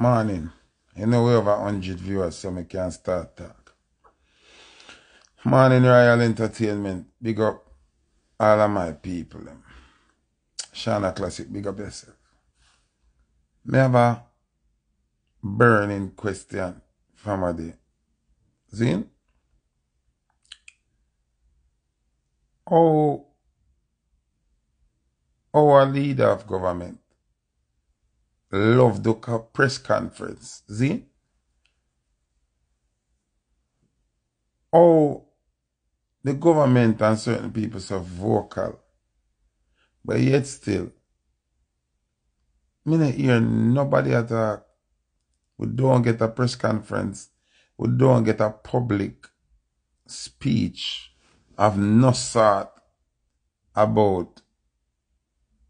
Morning. You know we a hundred viewers so we can start talk. Morning Royal Entertainment. Big up all of my people. Shana Classic, big up yourself. Me have a burning question from a day. Zin? How our leader of government love the press conference. See? Oh, the government and certain people so vocal. But yet still, me not hear nobody at all. We don't get a press conference. We don't get a public speech of no sort about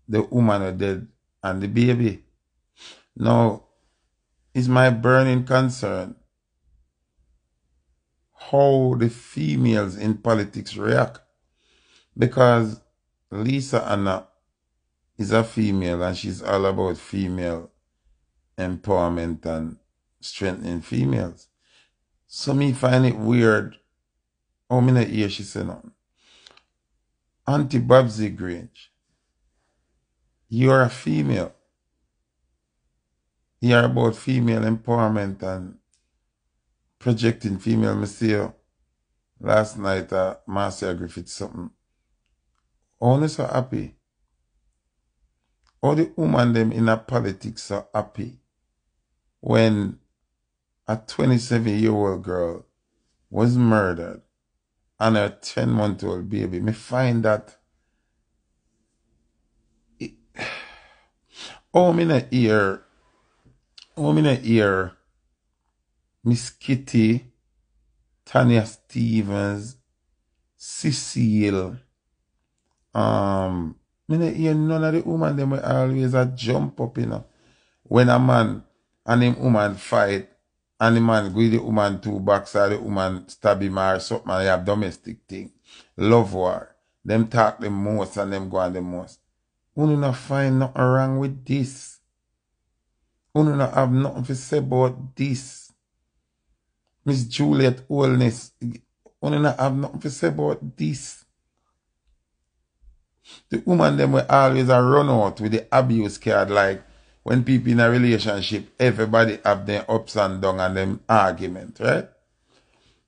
the woman dead and the baby. Now, is my burning concern how the females in politics react. Because Lisa Hanna is a female and she's all about female empowerment and strengthening females. So me find it weird. Me not hear she said nothing. Auntie Babsy Grange, you're a female. You're about female empowerment and projecting female. Me see last night at Marcia Griffith something. Only so happy. All the women them in a politics so happy when a 27 year old girl was murdered and her 10 month old baby. Me find that it, oh me not hear Omine here, Miss Kitty, Tanya Stevens, Cecile, um, mine here none of the woman dem we always a jump up, you know. When a man and him woman fight, and the man gwi the woman two backs or the woman stab him or something, and they have domestic thing. Love war. Dem talk the most and dem go on the most. Wouldn't find nothing wrong with this. Una not have nothing to say about this. Miss Juliet Wellness. Una not have nothing to say about this. The woman them will always a run out with the abuse card like when people in a relationship, everybody have their ups and downs and them argument, right?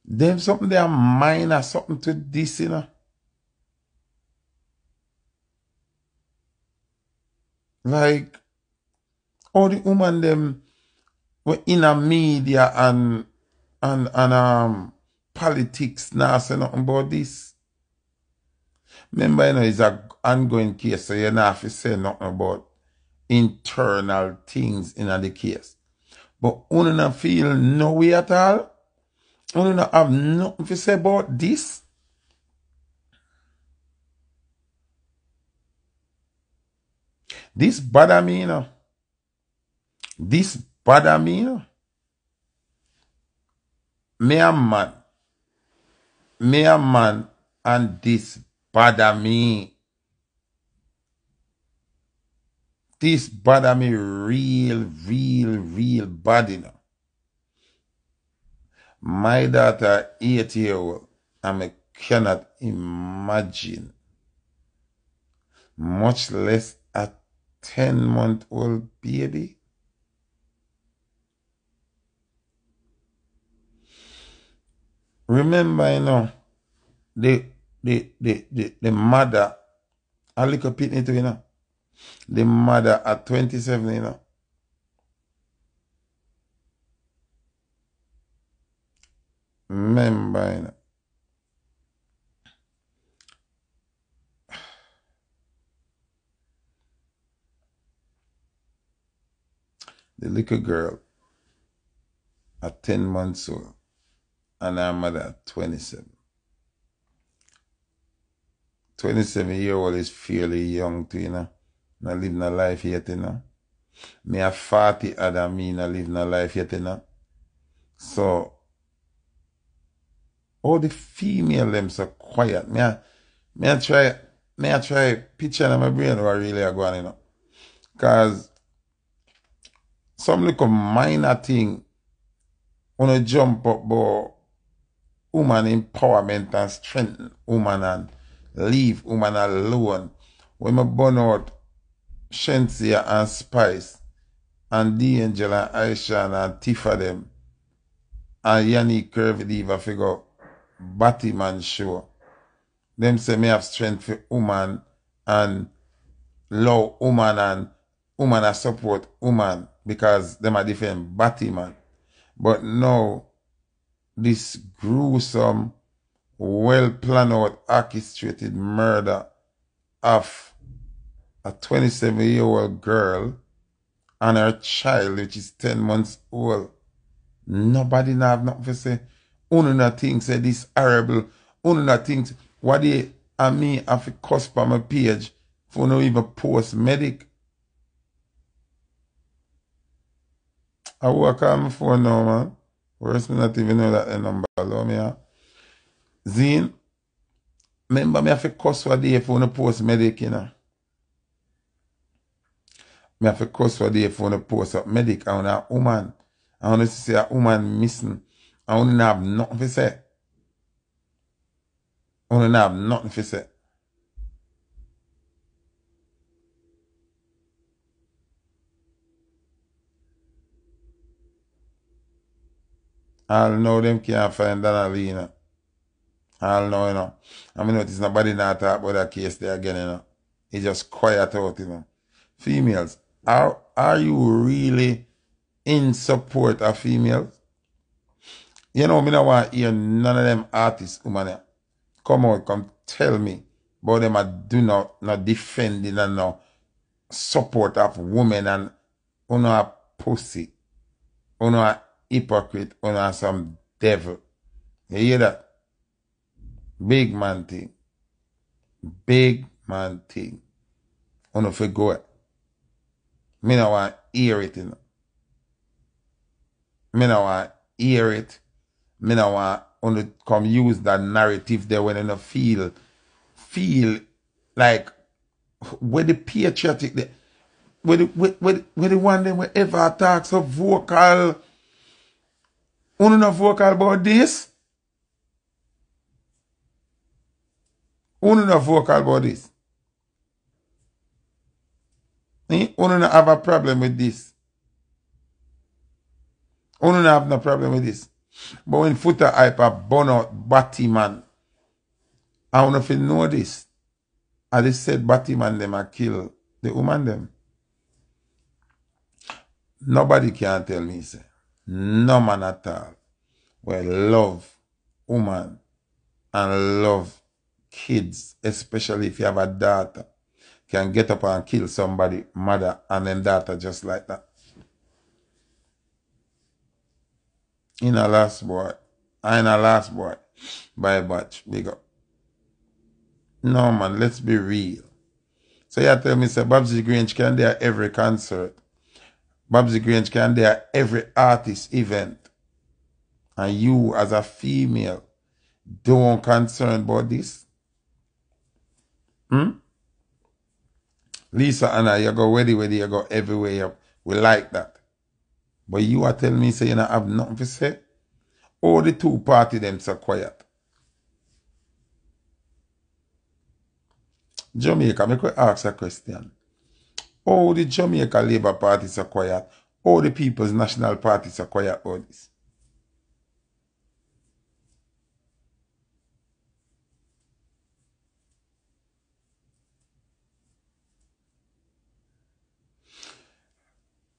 Them something they are minor, something to this, you know. Like all the woman them were in a media and and and um politics now say nothing about this. Remember, you know, it's a ongoing case, so you not have to say nothing about internal things in the case. But you not feel no way at all. You not have nothing to say about this. This bother me, you know. This bother me. Me man. Me man and this bother me. This bother me real, real, real bad. My daughter, eight year old, and I cannot imagine, much less a 10 month old baby. Remember, you know, the, the, the, the, the mother, a little pitney too, you know. The mother at 27, you know. Remember, you know. The little girl at 10 months old and her mother, 27. 27 year old is fairly young too, you know. Not living a life yet, you know. Me a 40 other me not living a life yet, you know. So, all the female them so quiet. Me a, me a try, me a try picture in my brain what really are going, you know. Cause, some little minor thing, wanna jump up, but woman empowerment and strengthen woman and leave woman alone. When I burn out Shensia and Spice and D'Angel and Aisha and Tifa them and Yanni Curvy Diva figure Batman show. Them say me have strength for woman and love woman and woman and support woman because them are different Batman. But now this gruesome, well planned out, orchestrated murder of a 27 year old girl and her child, which is 10 months old. Nobody now have nothing to say. Uno not think say this horrible. Uno not think what they and me have to cuss on my page for no even post medic. I work on my phone now, man. Worse, mi nat even know dat e nomba lo mi a. Zin, memba mi a fi koswa dey foun e post medik, you know. Mi a fi koswa dey foun e post up medik an a ouman. An wè si se a ouman misn. An wè nan ap notn fi se. An wè nan ap notn fi se. I'll know them can't find Donnelly, you know. All now, you know. I mean, notice nobody not talk about that case there again, you know. It's just quiet out, you know. Females, are, are you really in support of females? You know, me not want to hear none of them artists, woman, come out, come tell me about them I do not, not defending and no support of women and, you know, pussy, you know, hypocrite or not some devil. You hear that? Big man thing. Big man thing. On if we go it. Me no want hear it, you know. Me no want hear it. Me no want only come use that narrative there when you know feel feel like where the patriotic the where the where, where, where the one them where ever attacks so vocal We're not vocal about this. We're not vocal about this. We don't have a problem with this. We don't have no problem with this. But when footer hype a burn out batty man, I don't know if you know this. I just said batty man them a kill the woman them. Nobody can tell me, sir. No man at all. Well, love woman and love kids, especially if you have a daughter, can get up and kill somebody, mother, and then daughter just like that. In a last boy. In a last boy. By batch. Big up. No man, let's be real. So you tell me say Babsy Grange can there every concert. Babsy Grange can there every artist event. And you as a female don't concern about this. Hmm? Lisa Anna, you go ready, ready, you go everywhere. You, we like that. But you are telling me say you don't have nothing to say? All the two party them so quiet. Jamaica, me could ask a question. All the Jamaica Labour parties are quiet. All the People's National parties are quiet about this.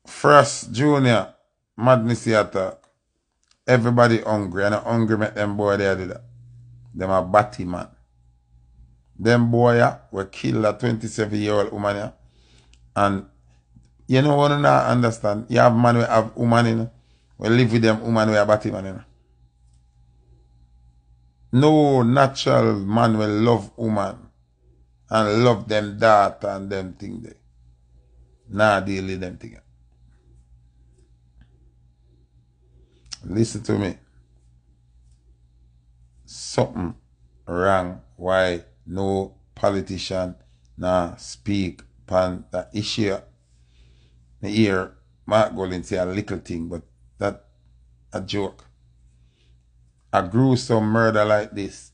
First, Junior, madness attack. Everybody hungry, and hungry make them boy there do that. Them a batty man. Them boy ya, we kill a 27 year old woman ya. And you know what I understand? You have man we have woman in we live with them woman we a batty man in. No natural man will love woman and love them that and them thing there. Nah deal with them thing. Listen to me. Something wrong why no politician nah speak upon the issue. Me hear Mark Golding say a little thing, but that a joke. A gruesome murder like this,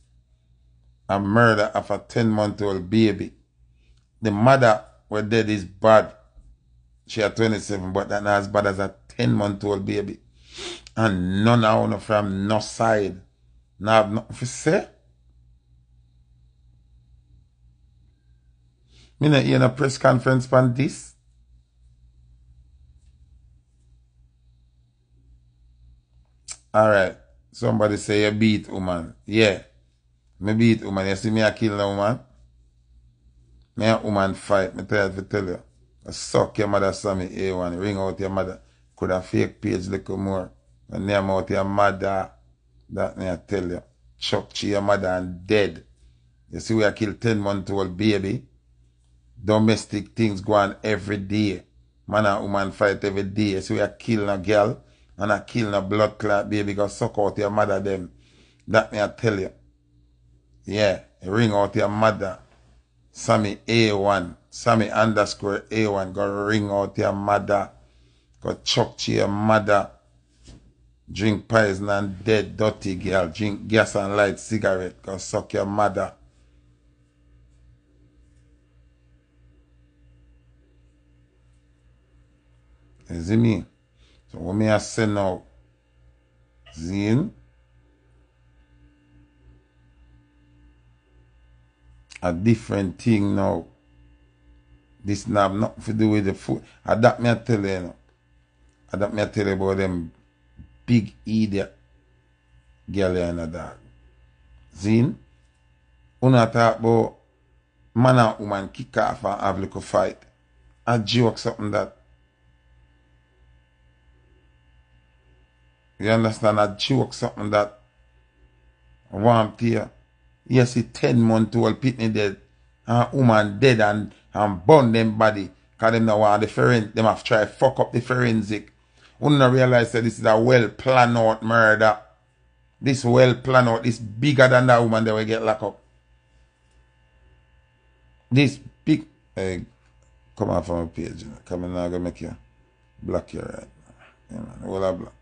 a murder of a 10 month old baby. The mother were dead is bad. She had 27, but that not as bad as a 10 month old baby. And none of from no side. Now nothing to say. Mi nan yon a press conference pan dis. Alright. Somebody say you beat woman. Yeah. Me beat woman. You see me a kill a woman? Me a woman fight. Me try to tell you. I suck your mother Sammy A1. Ring out your mother. Could a fake page little more. And name out your mother. That me I tell you. Chuck to your mother and dead. You see we a kill 10 month old baby. Domestic things go on every day. Man and woman fight every day. So we a kill a girl and a kill a blood clot baby because suck out your mother them. That me I tell you. Yeah, ring out your mother. Sammy A1. Sammy underscore A1. Go ring out your mother. Go chuck to your mother. Drink poison and dead dirty girl. Drink gas and light cigarette. Go suck your mother. Zini. So, wè mi a se nou. Zin. A different ting nou. Dis nan ap not fi do we de food. A dat mi a tele nou. A dat mi a tele bo dem big idiot gyal e ya nan dag. Zin. Un a tak bo man an ouman kik af an av liko fight. A jok sepon dat. You understand a joke, something that warm tear. You see 10 month old pitney dead, and woman dead and, and burn them body. Cause them now want the forensic, them have tried fuck up the forensic. Wouldn't realize that this is a well planned out murder. This well planned out, this bigger than that woman that will get locked up. This big, hey, come on from a page, you know. come in now, go make you block your right now. You know, all I block.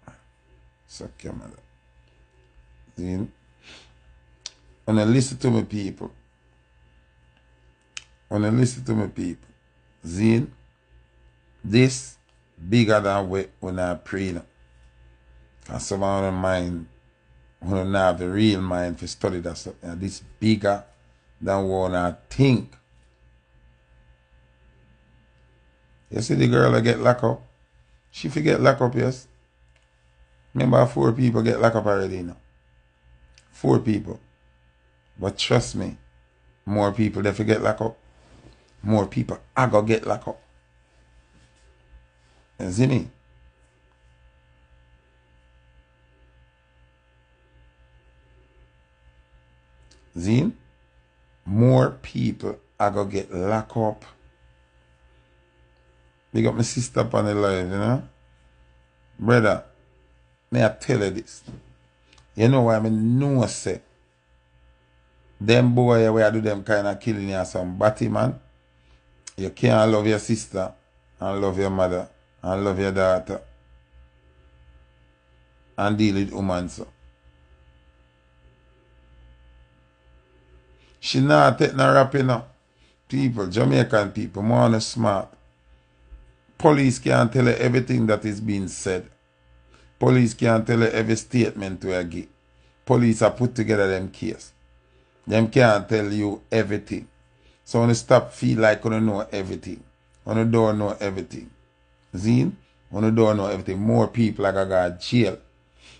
Suck your mother. See? When I listen to my people, when I listen to my people, Zine, this bigger than we when I pray now. And some of mind, when I have the real mind to study that stuff, and this bigger than what I think. You see the girl that get locked up? She forget locked up, yes? Remember, four people get locked up already now. Four people. But trust me, more people they forget locked up. More people I go get locked up. You see me? More people I go get locked up. Big up my sister up on the live, you know? Brother, May I tell you this. You know why I mean no say. Them boy where I do them kind of killing you some batty man. You can't love your sister and love your mother and love your daughter and deal with woman so. She not take no you know. People, Jamaican people, more smart. Police can't tell her everything that is being said. Police can't tell you every statement we give. Police are put together them case. Them can't tell you everything. So when you stop feel like you don't know everything. When you don't know everything. Zine? When you don't know everything. More people like going to jail.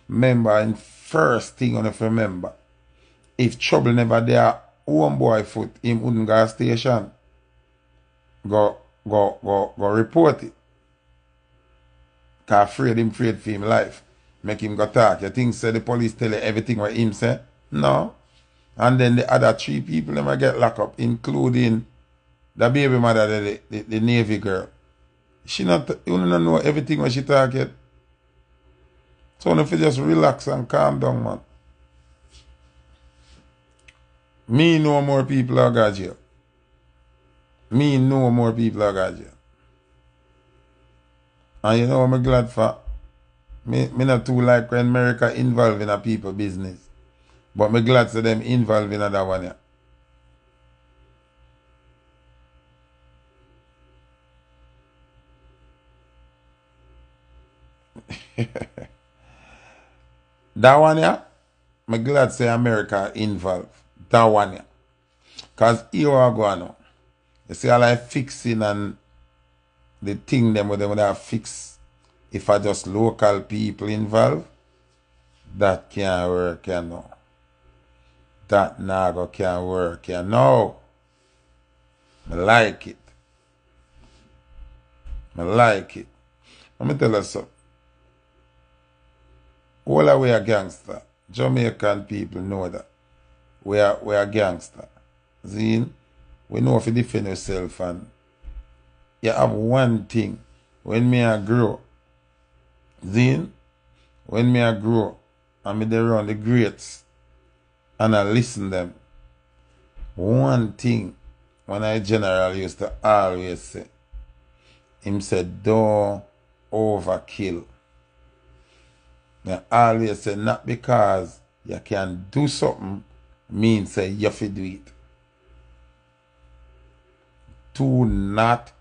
Remember, and first thing you have to remember, if trouble never there, one boy foot, him wouldn't go station. Go, go, go, go report it. ka afraid him afraid for him life. Make him go talk. You think say the police tell you everything what him say? No. And then the other three people them get locked up, including the baby mother, the, the, the Navy girl. She not, you don't know everything what she talk yet. So if you just relax and calm down, man. Me know more people are got jail. Me know more people are got jail. And you know what I'm glad for? Me, me not too like when America involved in a people business. But me glad to them involved in that one. Yeah. that one yeah, me glad say America involved. That one yeah. Because here I go now. You see all like fixing and the thing them with them wè da fix if I just local people involved, that can't work, you know. That nago can't work, you know. I like it. I like it. Let me tell you something. All of we are gangster. Jamaican people know that. We are, we are gangster. Zine, we know if you defend yourself and you have one thing. When me I grow, then when me I grow, and me there the greats and I listen them. One thing when I general used to always say, him said, don't overkill. I always say not because you can do something means say you have to do it. Do not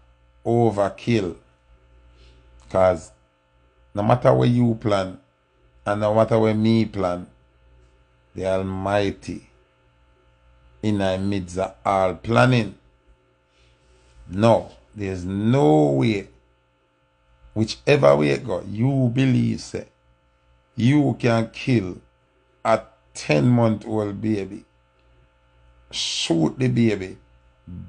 overkill. Cause no matter where you plan and no matter where me plan, the Almighty in the midst of all planning. No, there's no way. Whichever way it go, you believe say, you can kill a 10 month old baby, shoot the baby,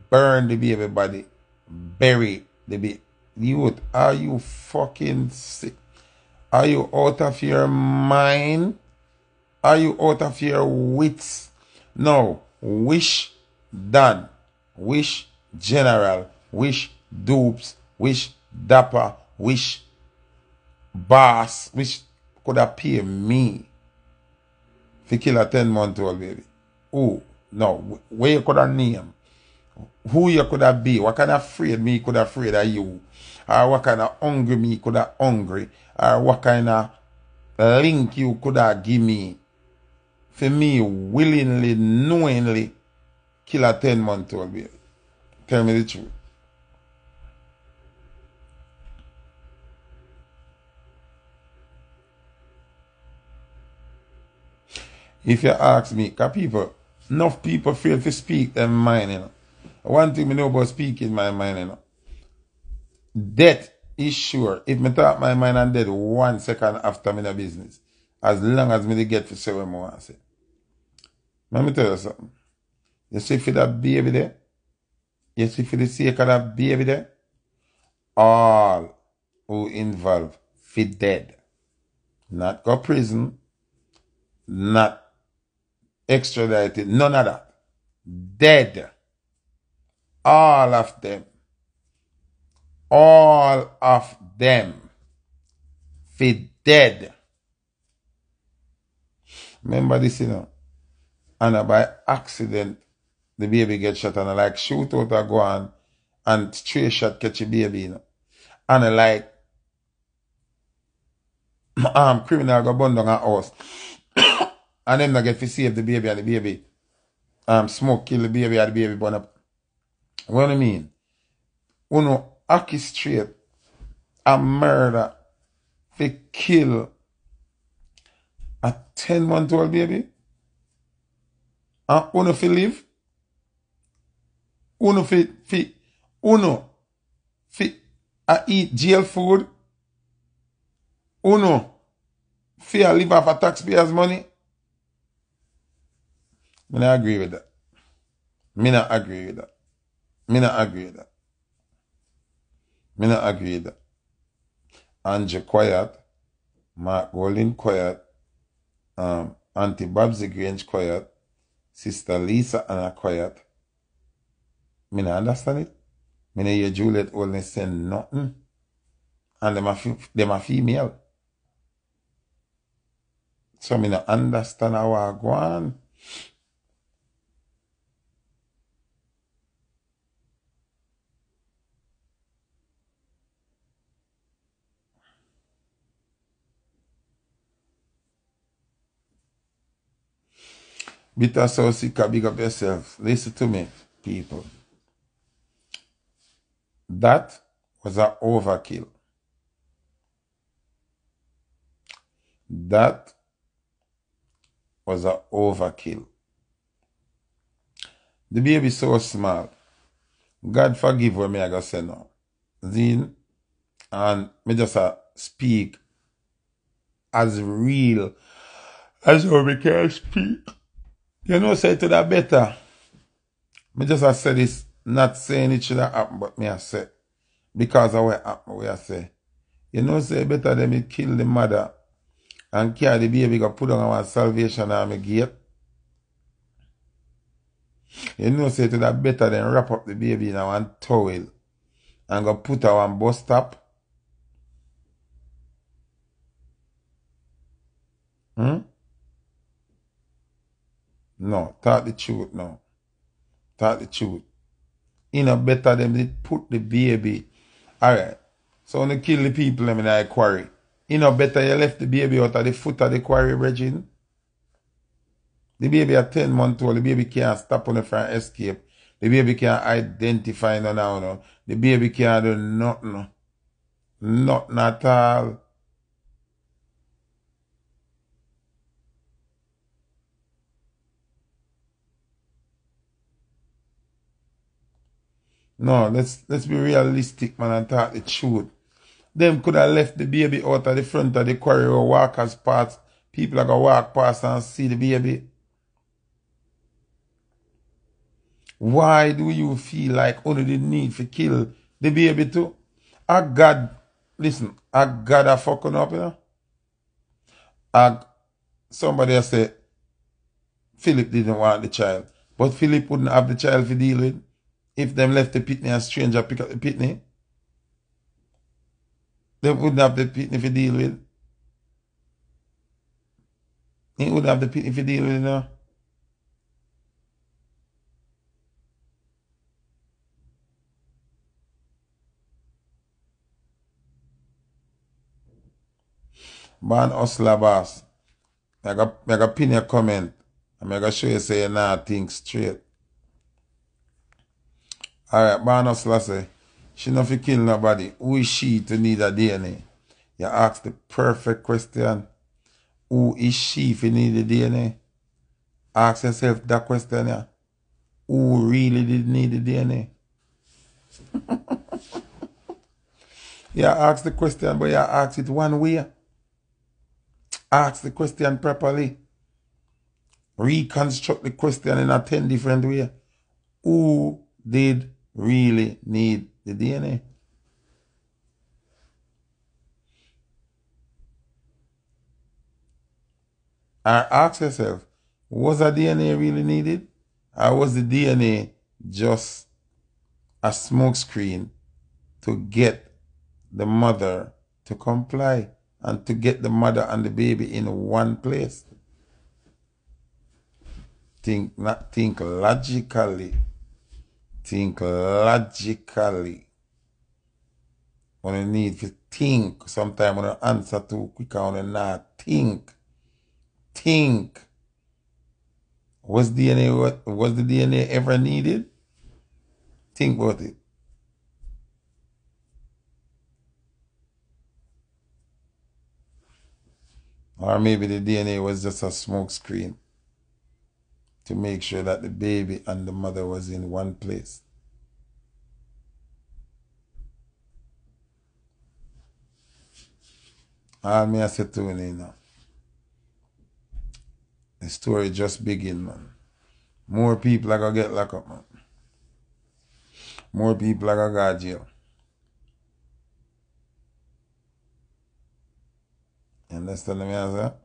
burn the baby body bury the baby. Youth, are you fucking sick? Are you out of your mind? Are you out of your wits? No. Wish Dan. Wish General. Wish Dupes. Wish Dapper. Wish Boss. Wish could appear me. to kill a 10 month old baby. Ou. No. where you could have name. Who you could have be? What kind of afraid me could have afraid of you? Or what kind of hungry me could have hungry? Or what kind of link you could have give me for me willingly, knowingly kill a 10 month old baby? Tell me the truth. If you ask me, because people, enough people feel to speak their mind, you know. one thing me know about speaking my mind, you know. Death is sure. If me talk my mind and death one second after me the business, as long as me dey get for seven more, I say. Let me tell you something. You see for that baby there? You see for the sake of that baby there? All who involved fit dead. Not go prison, not extradited, none of that. Dead. all of them, all of them, fi dead. Memba dis, you know, an a by accident, the baby get shot, an a like shoot out a go an, an stray shot catch a baby, you know. An a like, am um, criminal go bun down a house, an dem na get fi save the baby, an the baby, am um, smoke kill the baby, an the baby bun up. What I mean? Uno orchestrate a murder to kill a 10 month old baby? And uno fi live? Uno fi, fi, uno fi a eat jail food? Uno fi a live off a taxpayers money? Not agree with that. Me not agree with that. Me not agree that. Me not agree that. Andrew quiet. Mark Golding quiet. Um, Auntie Babsy Grange quiet. Sister Lisa Hanna quiet. Me not understand it. Me not hear Juliet only say nothing. And them a, them a female. So me not understand how I go on. Bitter South Seeker, big up yourself. Listen to me, people. That was an overkill. That was an overkill. The baby so small. God forgive what me I go say now. Then, and me just uh, speak as real as how me can speak. You know, say to that better. Me just I said this, not saying it should have happened, but me I said. Because of what happened, what I say. You know, say better than me kill the mother and carry the baby go put on our salvation on my gate. You know, say to that better than wrap up the baby in one towel and go put her on bus stop. Hmm? No, talk the truth now. Talk the truth. You know better them they put the baby. Alright. So when they kill the people them in the quarry. You know better you left the baby out of the foot of the quarry, Regine. The baby at 10 months old, the baby can't stop on the front escape. The baby can't identify no now no. The baby can't do nothing. Nothing at all. No, let's let's be realistic man and talk the truth. Them could have left the baby out of the front of the quarry or wak as pat. People a go walk past and see the baby. Why do you feel like only the need to kill the baby too? A God, listen, a God a fucking up, you know? A, somebody has said, Philip didn't want the child. But Philip wouldn't have the child to deal with. if them left the pitney and stranger pick up the pitney, them wouldn't have the pitney to deal with. He wouldn't have the pitney to deal with, you know? Man hustler boss. I got, I got pin your comment. I'm going to show you say you nah think straight. Alright, man hustler say she not fi kill nobody. Who is she to need a DNA? You ask the perfect question. Who is she if you need a DNA? Ask yourself that question yeah. Who really did need the DNA? you ask the question, but you ask it one way. Ask the question properly. Reconstruct the question in a 10 different way. Who did really need the DNA? Or ask yourself, was the DNA really needed? Or was the DNA just a smokescreen to get the mother to comply and to get the mother and the baby in one place? Think not think logically. Think logically. When you need to think, sometimes when you answer too quick and when you not think. Think. Was DNA was the DNA ever needed? Think about it. Or maybe the DNA was just a smoke screen to make sure that the baby and the mother was in one place. All me I say to you now. The story just begin, man. More people are gonna get locked up, man. More people are gonna go jail. You understand me I say?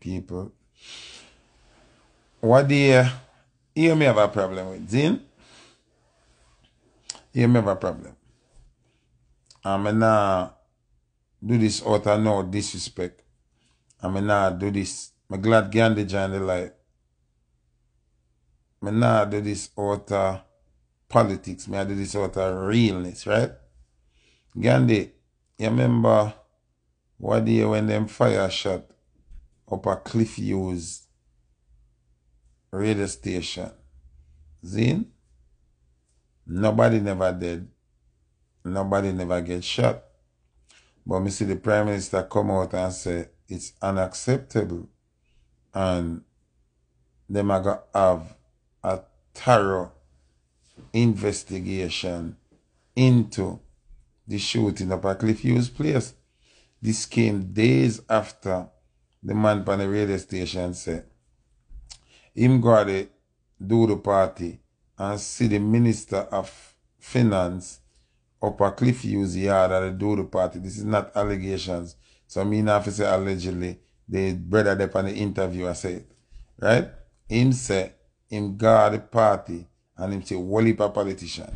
People. What do you you may have a problem with? Zin? You may have a problem. I'm gonna do this out of no disrespect. I'm gonna do this. Me glad Gandhi joined the me not do this out of politics, me I do this out of realness, right? Gandhi, you remember what day when them fire shot up a Cliff Hughes radio station? Zin? Nobody never dead. Nobody never get shot. But me see the Prime Minister come out and say it's unacceptable. And them are going to have a thorough investigation into the shooting up at Cliff Hughes Place. This came days after the man on the radio station said him got to do the party and see the Minister of Finance up at Cliff Hughes yard at the do the party. This is not allegations. So I mean say allegedly the brother there on the interview I said. Right? Him say him guard the party and him say whole politician,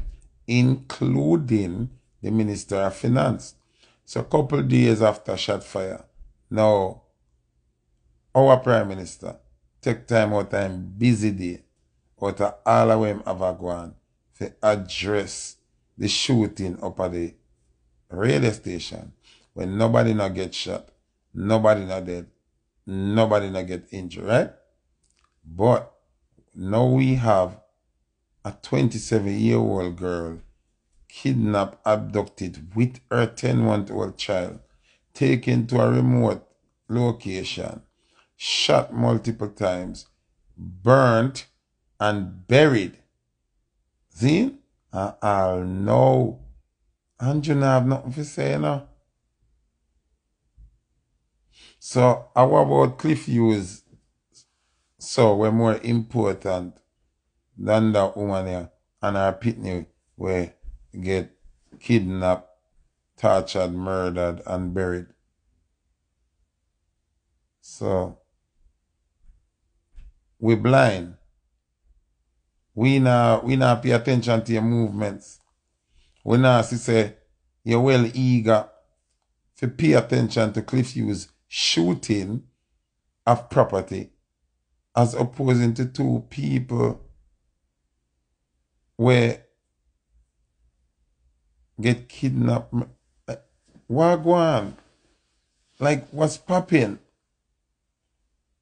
including the Minister of Finance. So a couple days after shot fire, now our Prime Minister take time out time busy day out of all of them have a go to address the shooting up at the radio station when nobody not get shot, nobody not dead, nobody not get injured, right? But now we have a 27 year old girl kidnapped, abducted with her 10 month old child, taken to a remote location, shot multiple times, burnt, and buried. See? Uh, I'll know. And you don't have nothing to say now. So, how about Cliff Hughes? So, we're more important than that woman here and her pitney where get kidnapped, tortured, murdered, and buried. So, we blind. We not we not pay attention to your movements. We not see say you're well eager to pay attention to Cliff Hughes shooting of property as opposing to two people where get kidnapped. On? Like what's popping?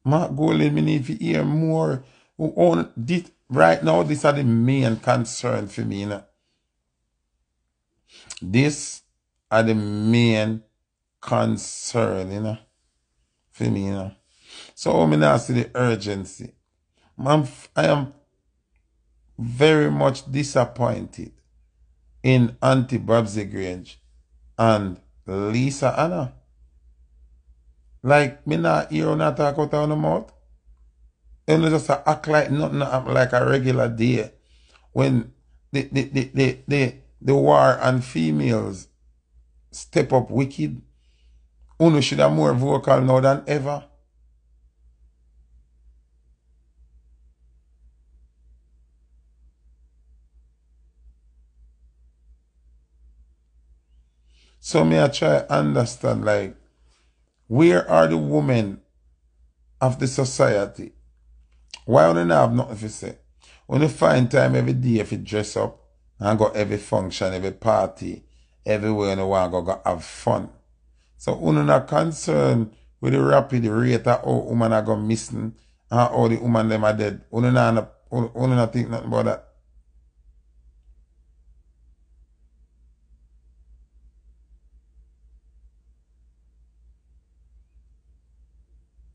Mark Golding, me need to hear more. Who own this right now? These are the main concern for me. Know? This are the main concern, you know, for me, you know. So I now see the urgency. I'm, I am very much disappointed in Auntie Babsy Grange and Lisa Hanna. Like, me not hear her talk out of her mouth. And just act like nothing like a regular day. When the, the, the, the, the, the war on females step up wicked, Uno should have more vocal now than ever. So me I try understand like where are the women of the society? Why don't they have nothing to say? When you find time every day if you dress up and go every function, every party, everywhere you want to go, go have fun. So uno not concerned with the rapid rate of how women are going missing and how the women them are dead. Uno not, uno not think nothing about that.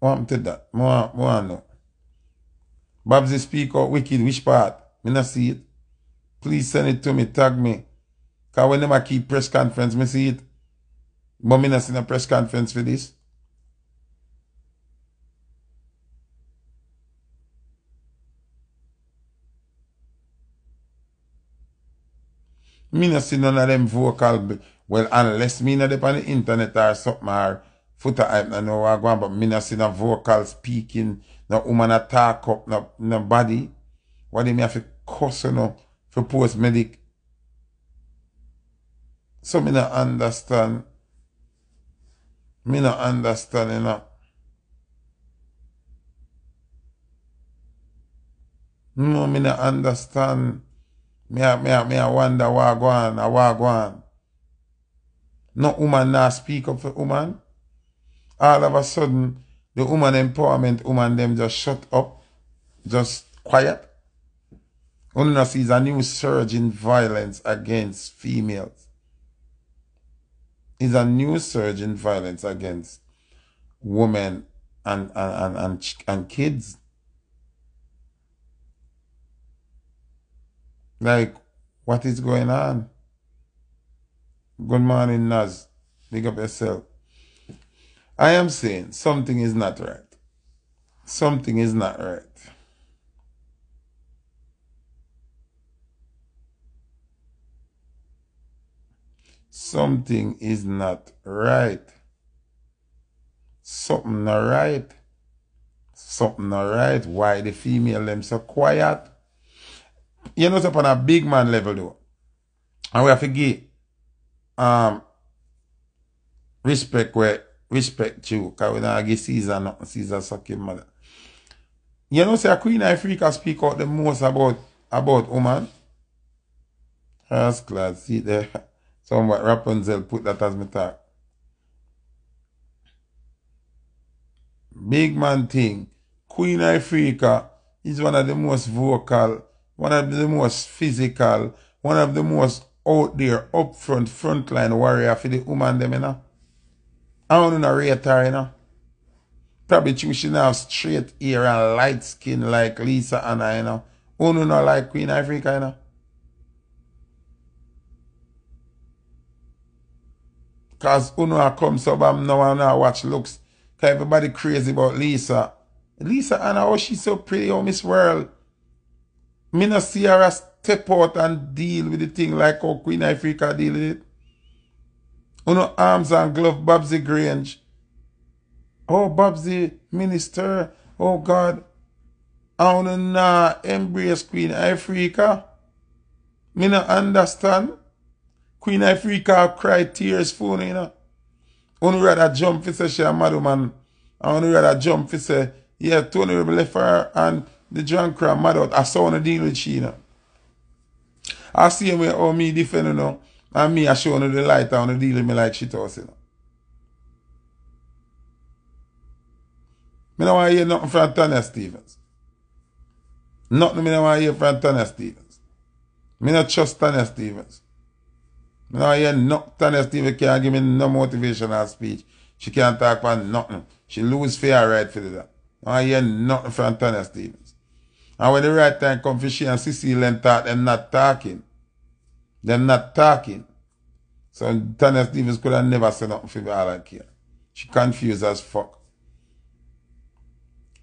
What to that? More, more no. Babs the speak out wicked, which part? Me not see it. Please send it to me, tag me. Cause when them a keep press conference, me see it. But me not see a press conference for this. Me not see none of them vocal, well, unless me not up on the internet or something or Footer hype na know eh, what eh, going but me not see no vocal speaking, no woman a talk up, no, no body. What do you mean I cuss you know for post medic? So me not understand. Me not understand you know. No, me not understand. Me a, me a, me a wonder what go on, what go on. No woman not speak up for woman. All of a sudden, the woman empowerment woman them just shut up, just quiet. Only sees a new surge in violence against females. Is a new surge in violence against women and and, and, and, and kids. Like, what is going on? Good morning, Naz. Big up yourself. I am saying something is not right. Something is not right. Something is not right. Something not right. Something not right. Why the female them so quiet? You know, it's upon a big man level though. And we have to give um respect where respect you. Ka we nan agi Caesar nothing. Caesar suck your mother. You know say a Queen Africa speak out the most about about woman. That's class. See there. Somewhat Rapunzel put that as me talk. Big man thing. Queen Africa is one of the most vocal, one of the most physical, one of the most out there, upfront, frontline warrior for the woman them, you know? I don't know rate her, you know. Probably she should have straight hair and light skin like Lisa Anna, you know. Who do not like Queen Africa, you know? Cause who know come suburb now and I watch looks. Cause everybody crazy about Lisa. Lisa Anna, oh she's so pretty, oh Miss World. Me not see her step out and deal with the thing like how Queen Africa deal with it. Uno arms and glove, Bobsy Grange. Oh, Bobsy minister, oh God. I uno na embrace Queen Africa. Me no understand. Queen Africa cry tears for you know. Uno rather jump for say she a mad woman. and uno rather jump for say, yeah, Tony left her and the drunk crowd mad out. I saw uno deal with she you know. I see him where all me defend you know. An mi a show nou di light an, nou deal mi like shit ou se nou. Mi nan wan ye noten fran Tanya Stevens. Noten mi nan wan ye fran Tanya Stevens. Mi nan trust Tanya Stevens. Mi nan wan ye noten Tanya Stevens kan give mi no motivational speech. She kan tak pan noten. She lose fair right fi di da. Nan wan ye noten fran Tanya Stevens. An wen di right time kom fi she an Cecile en tak, en not takin. They're not talking. So Tanya Stevens could have never said nothing for Viola Kier. She confused as fuck.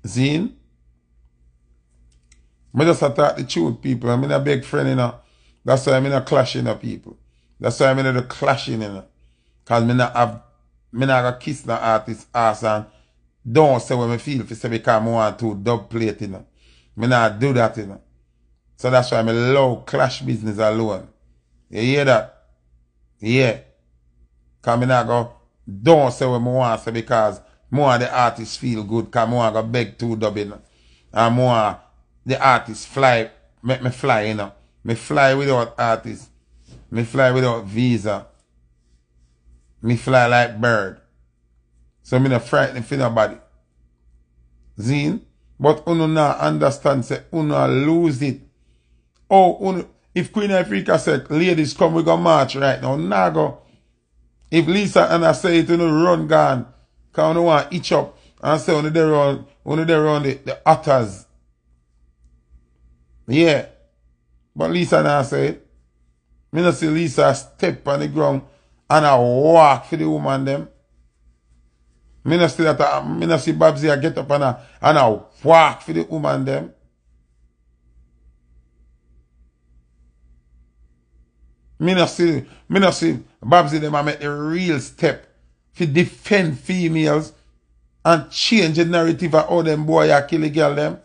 Zine? Me just attack the truth, people. I'm in a big friend, you know. That's why I'm in a clash, you know, people. That's why I'm in a clashing, you know. Cause me not have, me not gonna kiss the artist ass and don't say what me feel for say because I want to dub plate, you know. Me not do that, you know. So that's why I love clash business alone. You hear that? Yeah. Because me not go don't say what I want say because more the artist feel good because more go beg two dubbing. And more the artist fly, make me fly, you know. Me fly without artist. Me fly without visa. Me fly like bird. So me not frightened for nobody. Zin? But uno not understand say uno lose it. Oh, uno, If Queen Africa said, ladies, come, we go march right now. Nah, go. If Lisa and I say it, you know, run gone. Because you want to itch up and say, only they run, only they run the, the otters. Yeah. But Lisa and I say it. Me not see Lisa step on the ground and I walk for the woman them. Me not see that, I, me not see Babsy I get up and I, and I walk for the woman them. Me not see, me not see Babsy them a make the real step fi defend females and change the narrative of how them boy a kill the girl them.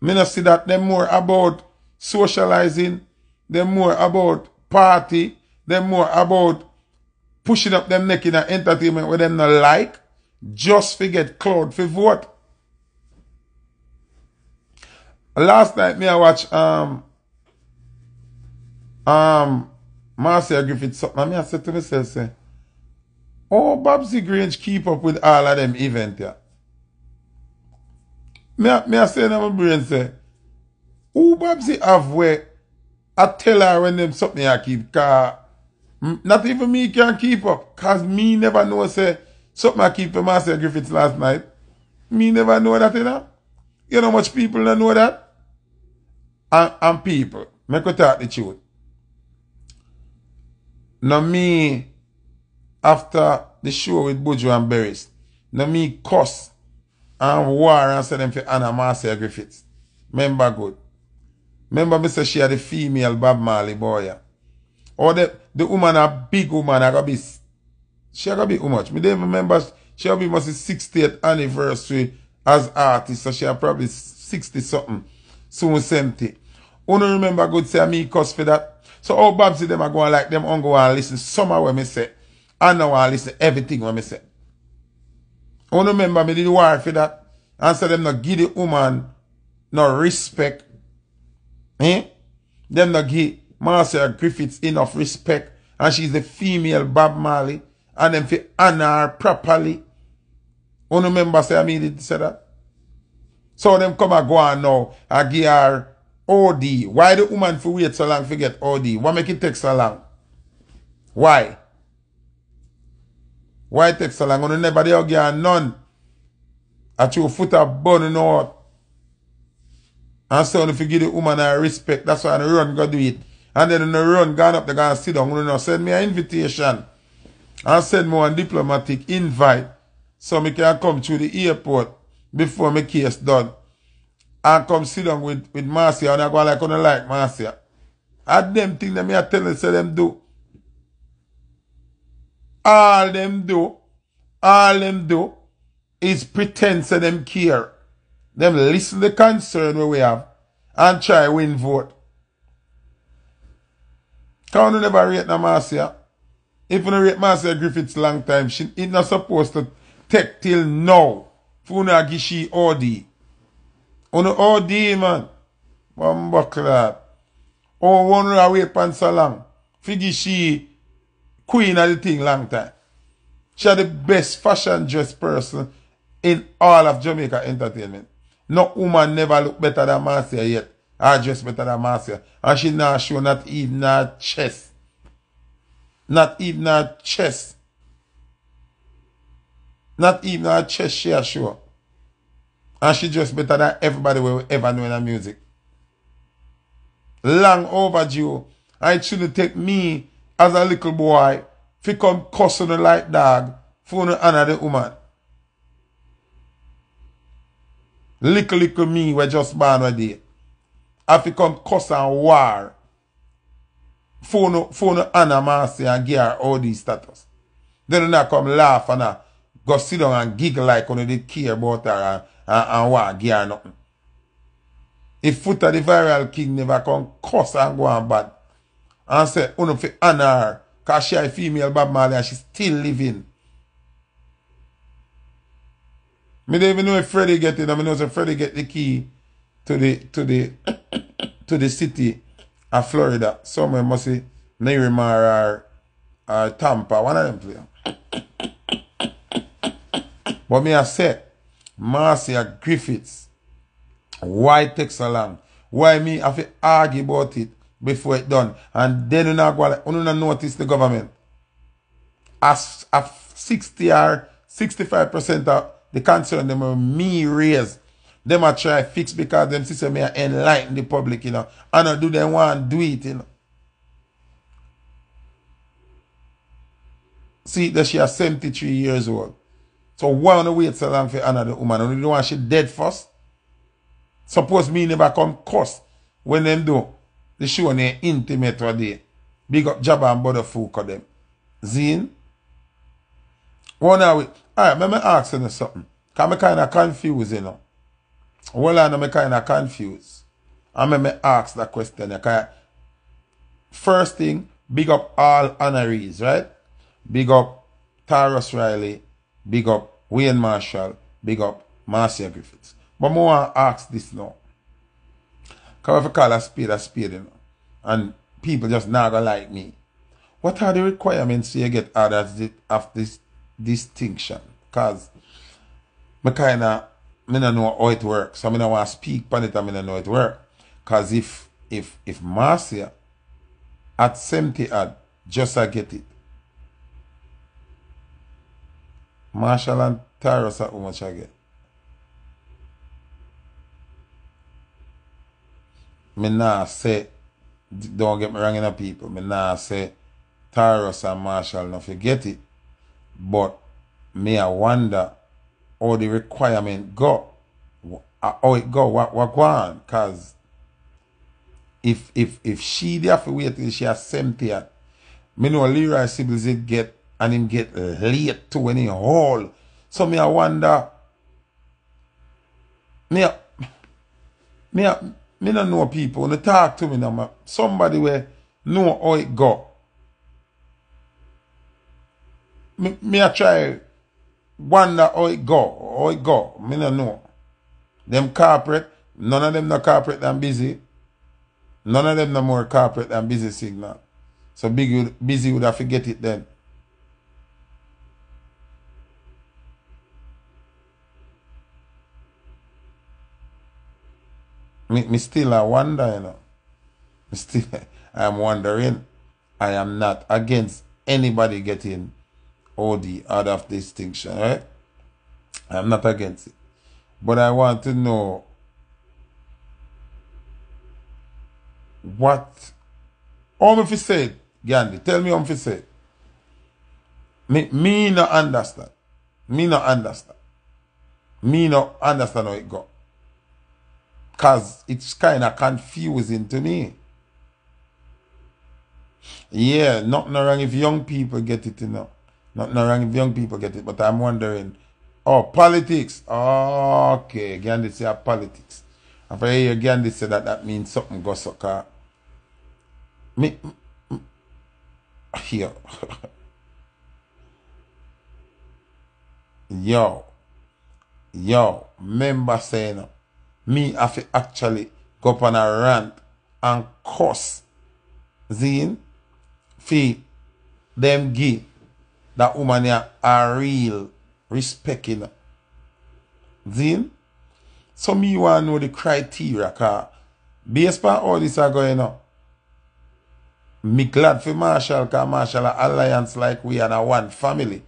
Me not see that them more about socializing, them more about party, them more about pushing up them neck in an entertainment where them not like, just fi get cloud fi vote. Last night me I watch um Um, Marcia Griffith, something I said to myself, say, oh, Bobsy Grange keep up with all of them event, yeah. Me me a say in my brain, say, who Bobsy have where I tell her when them something I keep, cause not even me can keep up, cause me never know, say, something I keep for Marcia Griffiths last night. Me never know that, you know. You know much people don't know that? And, and people, make a talk the truth. Now me, after the show with Bojo and Beres, now me cuss and war and say them for Anna Marcia Griffiths. Member good. Member me say she a the female Bob Marley boy. Yeah. Or the, the woman a big woman, I got be, she a got be how much? Me don't remember, she a be must 60th anniversary as artist, so she a probably 60 something, soon 70. Uno remember good say me cuss for that. So oh, all Babsy them are going like them on go and listen some of what me say. I know I listen everything what me say. Uno remember me did war for that. And say them not give the woman no respect. Eh? Them not give Marcia Griffiths enough respect. And she's the female Bob Marley. And them fi honor her properly. Uno remember say I me did say that. So them come and go and now and give her OD. Why the woman for wait so long for get OD? Why make it take so long? Why? Why it take so long? Ono never di yo gyan nan. At your foot a bun you know. And so if you give the woman a respect. That's why ano run go do it. And then in the run gone up the gonna sit down. You know, send me an invitation. And send me one diplomatic invite. So me can come to the airport before my case done. and come sit down with, with Marcia and I go like, I don't like Marcia. And them thing that me I tell you, say them do. All them do, all them do is pretend say them care. Them listen the concern where we have and try win vote. Can you never rate na Marcia? If you rate Marcia Griffiths long time, she is not supposed to take till now. Funa gishi ordi. Ono ou di man. Wan mbok la. Ou wan nou a wait pan so lang. Figi she, queen of the thing lang time. She a di best fashion dress person in all of Jamaica entertainment. No woman never look better than Marcia yet. Her dress better than Marcia. And she not show not even her chest. Not even her chest. Not even her chest she a show. And she just better than everybody we ever know in the music. Long overdue. And it shouldn't take me as a little boy fi kom koso nou like dag foun nou anna de ouman. Likl likl mi we just ban we dey. A fi kom koso an war foun nou anna masi an gyar ou di status. Den nou na kom laf an a go sidon an gig like ou nou dey care bout her an an wak gya nokon. E foute di viral king neva kon kos an gwa an bad. An se, unon fi anar, ka she a e female Bob Marley an she still living. Mi dey even know if Freddy get it, an mi know se Freddy get the key to the, to the, to the city a Florida. Somewhere must se Nerimar or, or Tampa, one an dem play. Bo mi a se, Marcy ak Griffiths. Why take so long? Why me have to argue about it before it done? And then you not go, you not notice the government. As, as 60 or 65% of the concern them are me raise. Them a try fix because them system may enlighten the public, you know. And I do them want do it, you know. See that she is 73 years old. So why on the wait so long for another woman? And you don't want she dead first? Suppose me never come cuss when them do. The show on their intimate or day. Big up Jabba and Brother Fook of them. Zine? One hour. Alright, let me ask you something. Cause me kinda confused, you know. Well, I'm know me kinda confused. And let me ask that question. Okay? First thing, big up all honorees, right? Big up Taurus Riley, Big up Wayne Marshall. Big up Marcia Griffiths. But mwen wan ask this now. Kwa if I call a spade a spade you know, And people just not gonna like me. What are the requirements you get out of this, of this distinction? Because me kind of, me don't know how it works. So I don't want to speak on it and I don't know how it works. Because if, if, if Marcia at 70 had just I get it, Marshall and Tyrus at how much I get? Me nah say, don't get me wrong in the people, me nah say Tyrus and Marshall not forget it. But me I wonder how the requirement go. How it go, what, what go on. Cause if, if, if she there for wait till she has 70, me know Leroy Sibley get and him get late to he haul. So me I wonder me me me don't know people when they talk to me now uh, somebody where know how it go. Me, me I try wonder how it go, how it go. Me don't know. Them corporate, none of them no corporate than busy. None of them no more corporate than busy signal. So big busy would have forget it then. Me, me still I wonder, you know. Me still I am wondering. I am not against anybody getting OD out of distinction, right? I'm not against it. But I want to know what how me fi say Gandhi. Tell me me fi say. Me, me no understand. Me no understand. Me no understand how it go. Cause it's kind of confusing to me. Yeah, not no wrong if young people get it, you know. Not no wrong if young people get it, but I'm wondering, oh, politics. Oh, okay, Gandhi say ah, politics. If I hear Gandhi say that, that means something goes so me, here. yo, yo, member saying, me have to actually go up on a rant and curse zin fi them gi that woman ya a real respect in zin so me want know the criteria ka based on all this are going on me glad for Marshall ka Marshall alliance like we are a one family.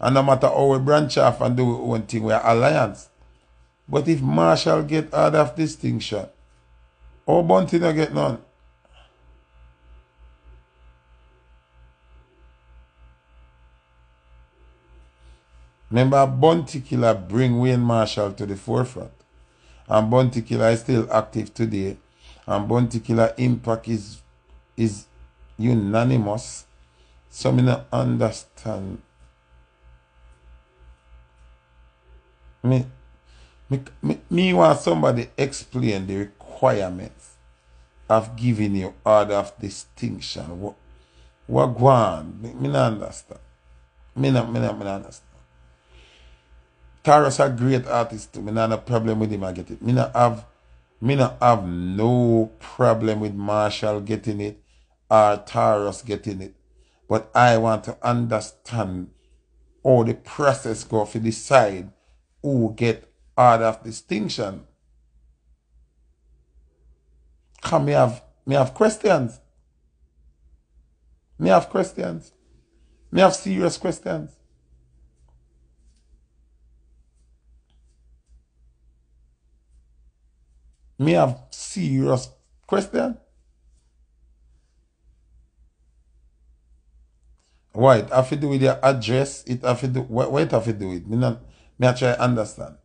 And no matter how we branch off and do our own thing we are alliance. But if Marshall get out of distinction, how Bunty not get none? Remember, Bunty Killer bring Wayne Marshall to the forefront. And Bunty Killer is still active today. And Bunty Killer impact is, is unanimous. So me not understand. Me me, me, me want somebody explain the requirements of giving you order of distinction. What, what go on? Me, me not understand. Me not, me not, me not understand. Tarrus a great artist too. Me not a problem with him I get it. Me not have me not have no problem with Marshall getting it or Tarrus getting it. But I want to understand how the process go to decide who get order of distinction. Come, me have me have questions. Me have questions. Me have serious questions. Me have serious questions. Why? It have to do with your address. It have to do what, what have to do with? Me not me I try understand.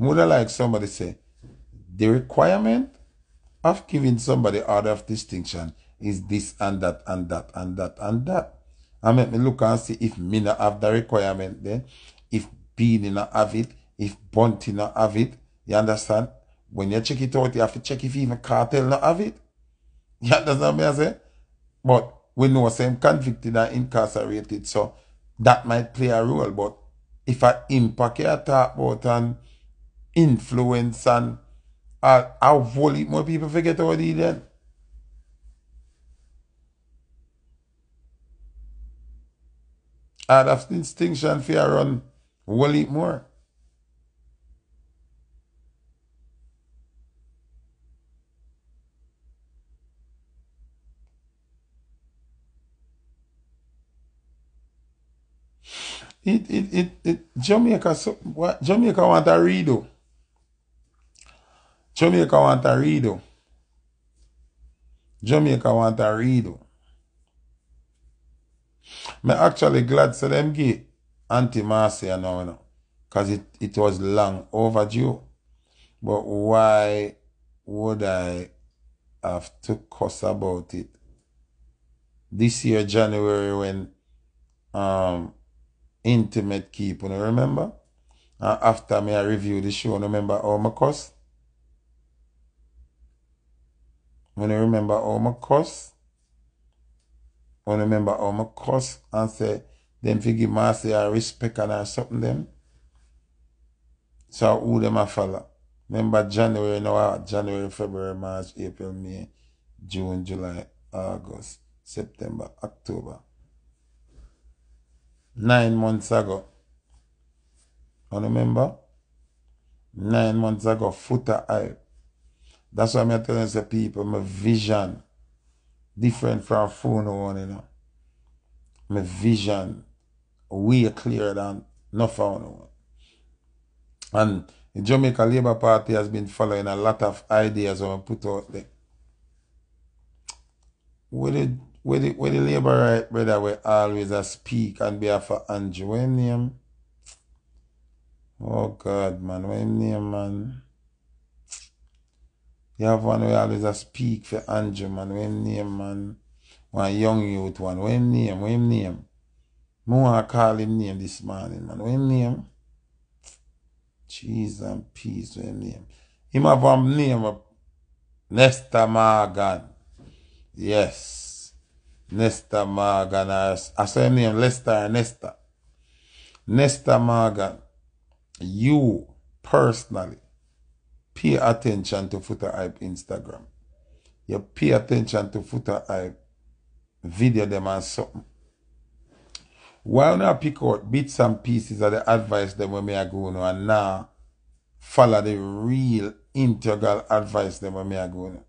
I like somebody say the requirement of giving somebody order of distinction is this and that and that and that and that. And make me look and see if me not have the requirement then, if Beenie not have it, if Bounty not have it, you understand? when you check it out, you have to check if even Kartel not have it. You understand me I say? But we know same convicted and incarcerated, so that might play a role. But if an impact you talk about and um, influence and uh, how volley more people forget already then. And of distinction for run volley more. It, it, it, it, Jamaica, so what Jamaica want a redo. Jamaica want a redo. Jamaica want a redo. Me actually glad so them give anti-Marcia now, you know, because it, it was long overdue. But why would I have to cuss about it? This year, January, when um, intimate keep, you know, remember? And after me I review the show, remember how my cuss? When you remember how my cuss? When you remember how my cuss and say, them fi give Marcia respect and I something them? So who them a follow? Remember January now, uh, January, February, March, April, May, June, July, August, September, October nine months ago. You remember? Nine months ago, Foota hype. That's why I'm telling the people my vision different from phone one, you know. My vision way clearer than no phone one. And the Jamaica Labour Party has been following a lot of ideas I put out there. With it where the, where the labor right brother we always a speak on behalf of Andrew. Him name? Oh God man, him name man? You have one who always a speak for Andrew man, him name man? One young youth one, him name? Him name? I want to call him name this morning man, him name? Cheese and peace, him name? Him have one name uh, of Nesta Morgan. Yes. Nesta Morgan, I him name Lester Nesta. Nesta Morgan, you personally pay attention to Foota Hype Instagram. You pay attention to Foota Hype video them and something. Why not pick out bits and pieces of the advice them when me are going and now follow the real integral advice them when me are going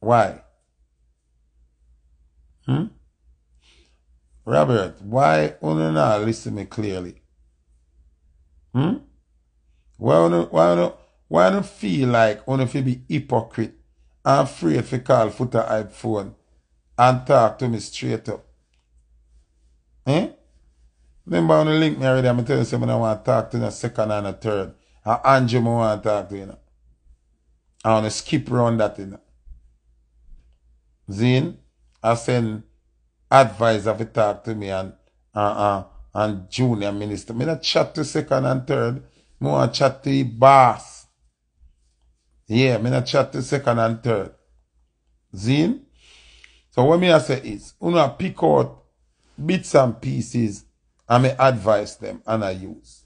Why? Hmm? Robert, why you not listen me clearly? Hmm? Why you why you why you feel like you feel be hypocrite and afraid to call Foota Hype phone and talk to me straight up? Eh? Remember on the link me already, I'm tell you something I want to talk to in a second and a third. And Andrew I want to talk to you know. I want to skip around that you know. Zine? I send advisor to talk to me and uh, uh, and junior minister. Me not chat to second and third. Me want chat to the boss. Yeah, me not chat to second and third. Zin? So what me I say is, una pick out bits and pieces and me advise them and I use.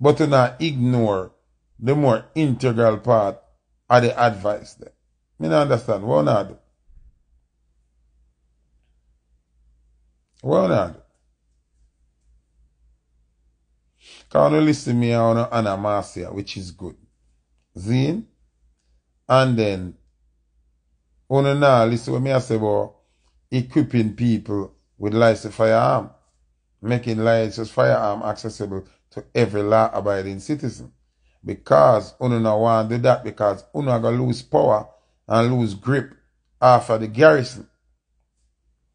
But una ignore the more integral part of the advice them. Me not understand. What una do? What una do? Listen me on Anna Marcia, which is good. Zine? And then, on now listen what me I say about equipping people with licensed firearm. Making licensed firearm accessible to every law abiding citizen. Because uno no want do that because uno gonna lose power and lose grip after the garrison.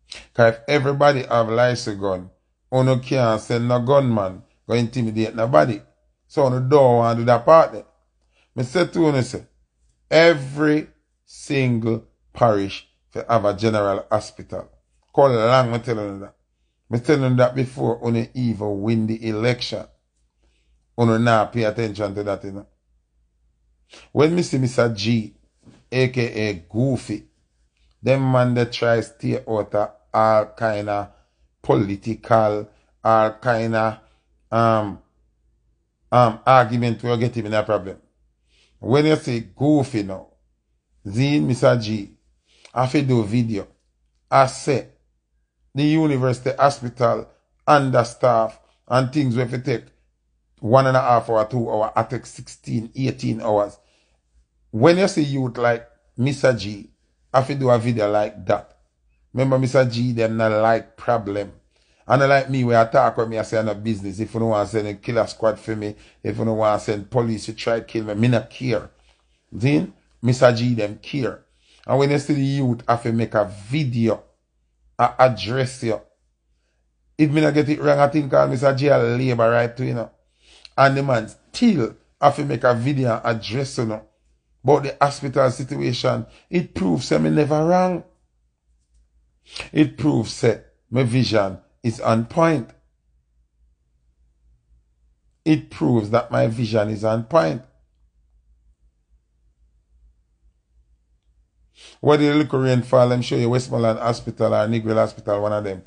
Because if everybody have license gun, uno can't send no gunman go intimidate nobody. So uno don't want to do that part there. Me say to uno say, every single parish to have a general hospital. Call it long, me telling you that. Me telling you that before uno even win the election. Uno not pay attention to that, you know. When me see Mr. G, aka Goofy, them man that try stay out all kind of political, all kind of um, um, argument will get him in a problem. When you say Goofy now, Zine Mr. G, I fi do video. I say the university hospital understaff and things we fi take one and a half hour, two hour, I take 16, 18 hours. When you see youth like Mr. G, I fi do a video like that. Remember Mr. G, them not like problem. And like me, when I talk with me, I say I'm not business. If you don't want to send a killer squad for me, if you don't want to send police to try to kill me, me not care. Then, Mr. G, them care. And when you see the youth, I have to make a video, I address you. If me not get it wrong, I think call Mr. G a labor right to you know. And the man still have to make a video and address you know. But the hospital situation, it proves that me never wrong. It proves that my vision is on point. It proves that my vision is on point. Where the little rainfall, I'm show you Westmoreland Hospital or Negril Hospital, one of them.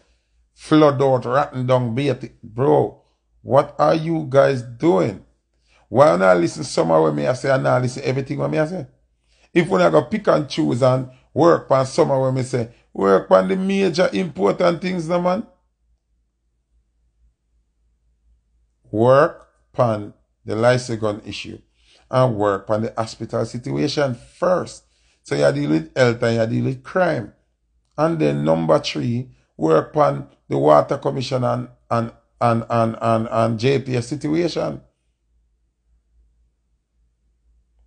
Flood out, rotten down, bait. Bro, what are you guys doing? Why not listen somewhere where me I say and not listen everything what me I say? If we not go pick and choose and work on somewhere where me say, work on the major important things, no man. Work on the Lysegun issue and work on the hospital situation first. So you deal with health and you deal with crime. And then number three, work on the water commission and and and and and, and JPS situation.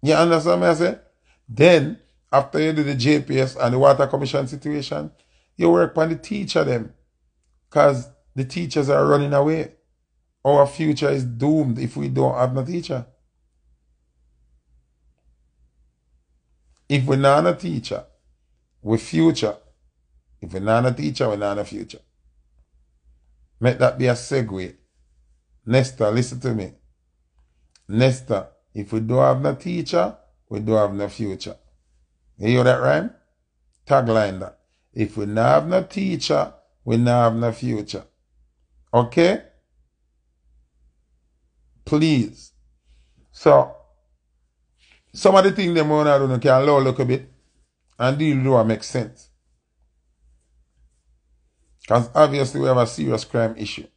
You understand what I say? Then, after you do the JPS and the water commission situation, you work on the teacher them. Because the teachers are running away. Our future is doomed if we don't have no teacher. If we're not a teacher, we're future. If we're not a teacher, we're not a future. Make that be a segue. Nesta, listen to me. Nesta, if we don't have no teacher, we don't have no future. You hear that rhyme? Tagline that. If we not have no teacher, we not have no future. Okay? Please. So, some of the things them want to do can low look a bit and deal do what makes sense. Because obviously we have a serious crime issue.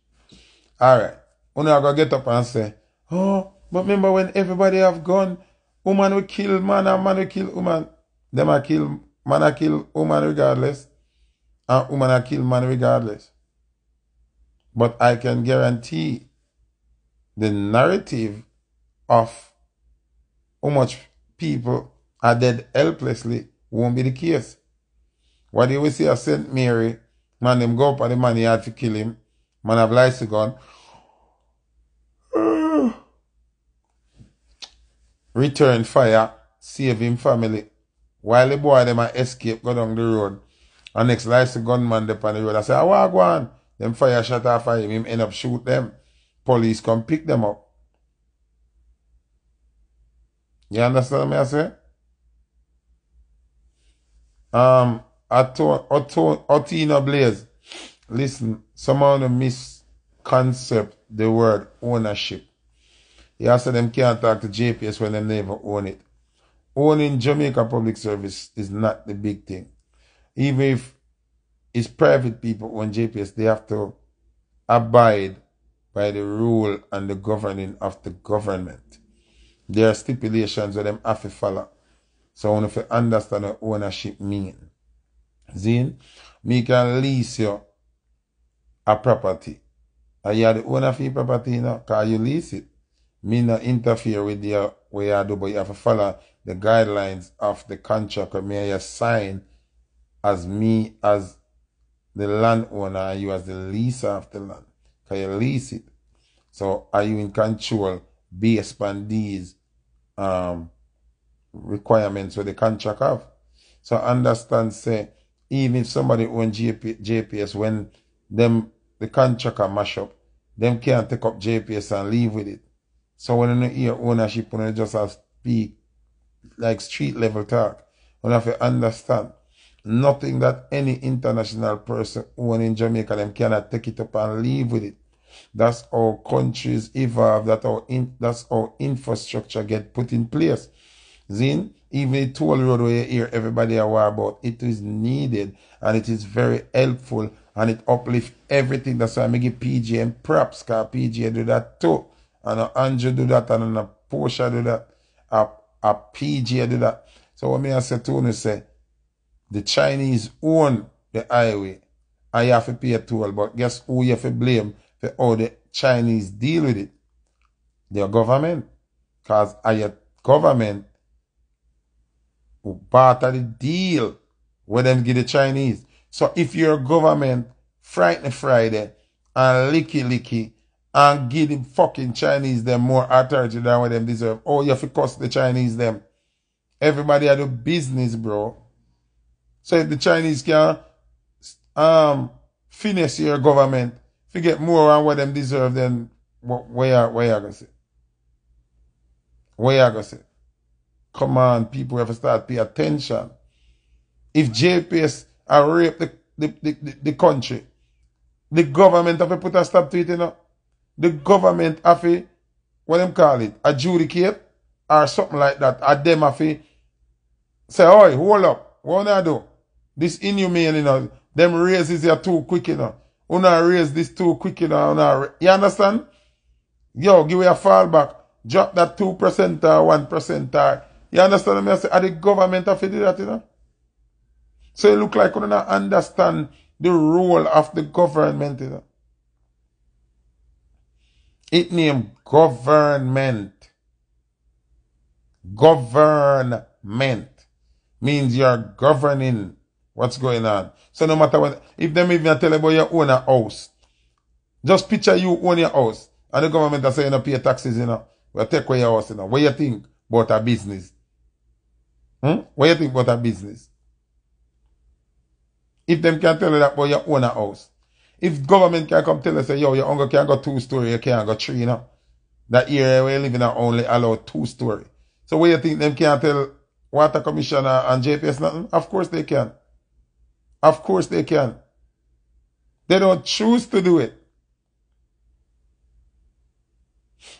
Alright. Not going to get up and say, oh, but remember when everybody have gone, woman will kill man and man will kill woman. Them a kill, man a kill woman regardless. And woman a kill man regardless. But I can guarantee the narrative of how much people are dead helplessly won't be the case. What they will see of St. Mary, man them go up and the man he had to kill him, man have lies to God. Return fire, save him family. While the boy them a escape, go down the road. And next lies to gunman up on the road. I say, ah, I oh, want go on. Them fire shot off of him, him end up shoot them. Police come pick them up. You understand me I say? Um, Otina Blaze. Listen, someone misconcept the word ownership. You said them can't talk to JPS when they never own it. Owning Jamaica Public Service is not the big thing. Even if it's private people own JPS, they have to abide by the rule and the governing of the government. There are stipulations that them have to follow. So I want to understand what ownership mean. Zin, me can lease you a property. Are you the owner of your property now? Can you lease it? Me not interfere with your way you do, but you have to follow the guidelines of the contract may you sign as me as the landowner and you as the leaser of the land. You lease it? So are you in control based on these um, requirements where the contract have? So understand, say, even if somebody own JP, JPS, when them the contract are mash up, them can't take up JPS and leave with it. So when you hear ownership, when you just have speak like street level talk, when you have to understand nothing that any international person own in Jamaica them cannot take it up and leave with it. That's how countries evolve. That how in, that's how infrastructure get put in place. Then even the toll road where you hear everybody aware about, it is needed and it is very helpful and it uplift everything. That's why I make PGM props, because PGA do that too. And Andrew do that and a Portia do that. A, a PGA do that. So what me I say to you say, the Chinese own the highway. I have to pay a toll, but guess who you have to blame for how the Chinese deal with it? Their government. Because our government who part the deal with them give the Chinese. So if your government frighten Friday and licky licky and give the fucking Chinese them more authority than what them deserve, oh you have to cost the Chinese them. Everybody had a business, bro. So if the Chinese can um finish your government, forget more on what them deserve, then where where you gonna say? Where you gonna say? Come on, people have to start pay attention. If JPS are rape the, the, the, the, country, the government have to put a stop to it, you know. The government have to, what them call it, adjudicate or something like that. Or them have to say, oi, hold up, what I do? This inhumane, you know, them raises are too quick, you know. Una raise this too quick, you know. Una, you understand? Yo, give me a fallback. Drop that 2% or 1% or you understand me? I say, are the government have do that, you know? So it look like you don't understand the role of the government, you know? It name government. Government means you're governing what's going on. So no matter what, if them even tell you about your own house, just picture you own your house and the government are saying you know, pay taxes, you know, we take away your house, you know. What you think about a business? Hmm? What you think about a business? If them can tell you that about your own house. If government can come tell us, say, yo, your uncle can go two story, you can't go three, you know. That area you live in only allow two story. So what you think them can't tell Water Commissioner and JPS nothing? Of course they can. Of course they can. They don't choose to do it.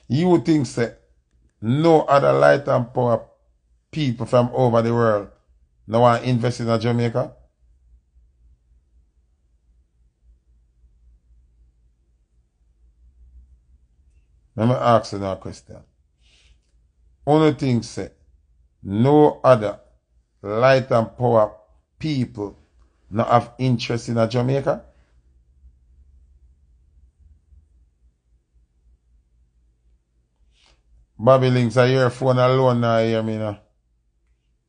You think say, no other light and power people from over the world now want to invest in Jamaica? Let me ask you that question. Only thing say, no other light and power people not have interest in a Jamaica? Bobby Links, a earphone alone now, I hear me now.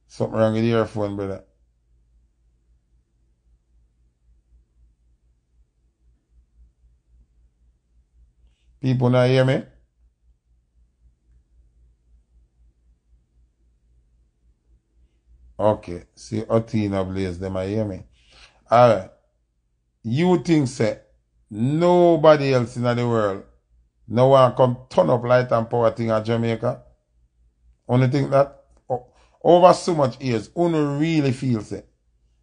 Something wrong with the earphone, brother. People now hear me? Ok, si Otina Blaze dem a ye mi. Me. Alright. You think say nobody else in the world no one come turn up light and power thing at Jamaica? Only think that over so much years, uno really feels it.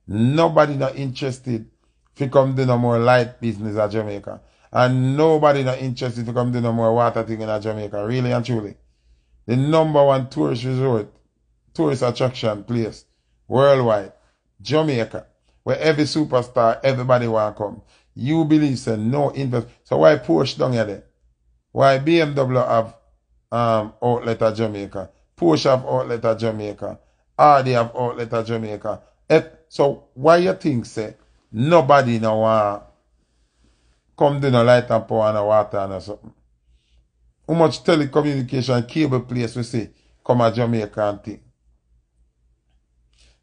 Nobody not interested to come do no more light business at Jamaica. And nobody not interested to come do no more water thing in Jamaica. Really and truly. The number one tourist resort, tourist attraction place worldwide, Jamaica, where every superstar, everybody want come. You believe say no invest. So why Porsche down here there? Why BMW have um, outlet at Jamaica? Porsche have outlet at Jamaica. Audi have outlet at Jamaica. If, so why you think say nobody now want come do no light and power and water and something? How much telecommunication cable place we see come at Jamaica and thing?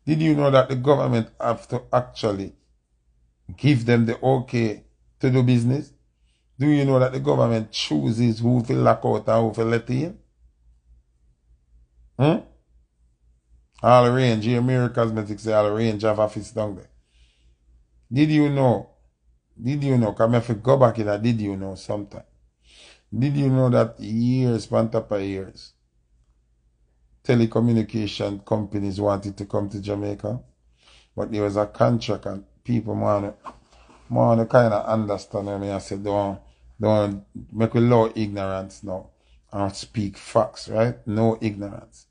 Did you know that the government have to actually give them the okay to do business? Do you know that the government chooses who to lock out and who to let in? Hmm? All range, your mirror cosmetics all range of office down there. Did you know? Did you know? Come if you go back in that, did you know sometime? Did you know that years, of years, telecommunication companies wanted to come to Jamaica, but there was a contract and people want to, want to kind of understand me. I said, don't, don't make a low ignorance now and speak facts, right? No ignorance.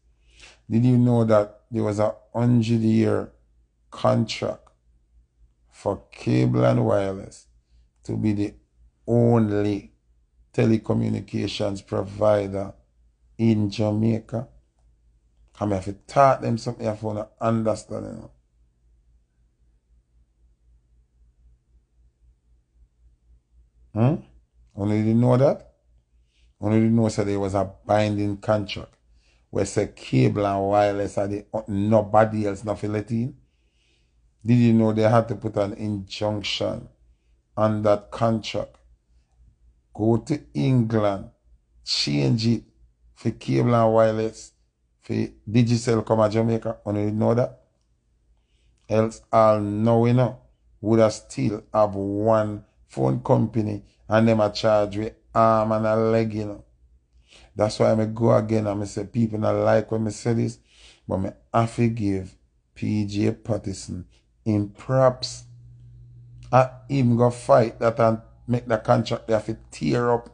Did you know that there was a hundred year contract for cable and wireless to be the only telecommunications provider in Jamaica? I have to taught them something have to understand. You know. Hmm? Only didn't know that? Only didn't know that there was a binding contract where say cable and wireless are the nobody else nothing let in. Did you know they had to put an injunction on that contract? Go to England, change it for cable and wireless for Digicel come to Jamaica. Only you know that? Else all know we know would have still have one phone company and them a charge with arm and a leg, you know. That's why I go again and I say people not like when I say this, but I have to give PJ Patterson in props. I even go fight that and make the contract they have to tear up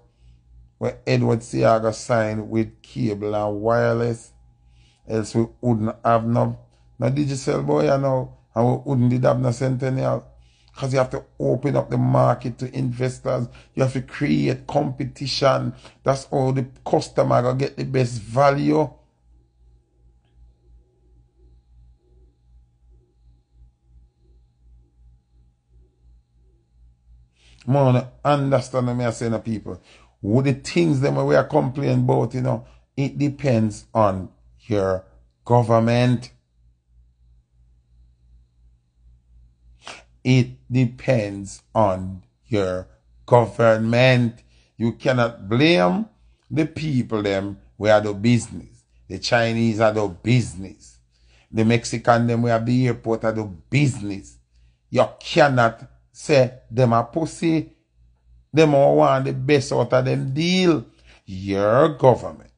where Edward Seaga signed with cable and wireless. Else we wouldn't have no, no Digicel boy you know, and we wouldn't have no centennial. Because you have to open up the market to investors. You have to create competition. That's how the customer gonna get the best value. Man, understand me I say to people. With the things them we are complaining about, you know, it depends on your government. It depends on your government. You cannot blame the people them where do business. The Chinese are do business. The Mexican them where the airport are do business. You cannot say them a pussy. Them all want the best out of them deal. Your government,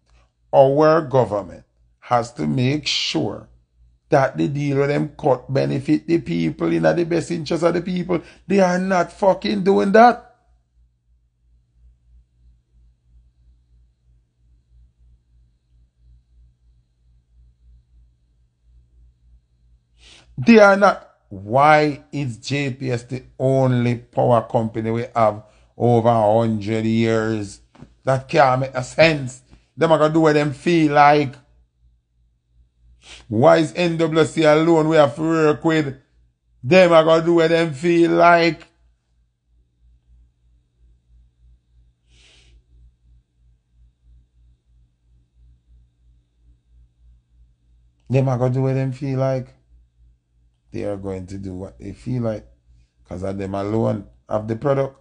our government, has to make sure that the deal with them cut benefit the people in the best interest of the people. They are not fucking doing that. They are not. Why is JPS the only power company we have over a hundred years? That can't make a sense. Them are gonna do what them feel like. Why is NWC alone we have to work with? Them are going to do what them feel like. Them are going to do what them feel like. They are going to do what they feel like. Because of them alone have the product.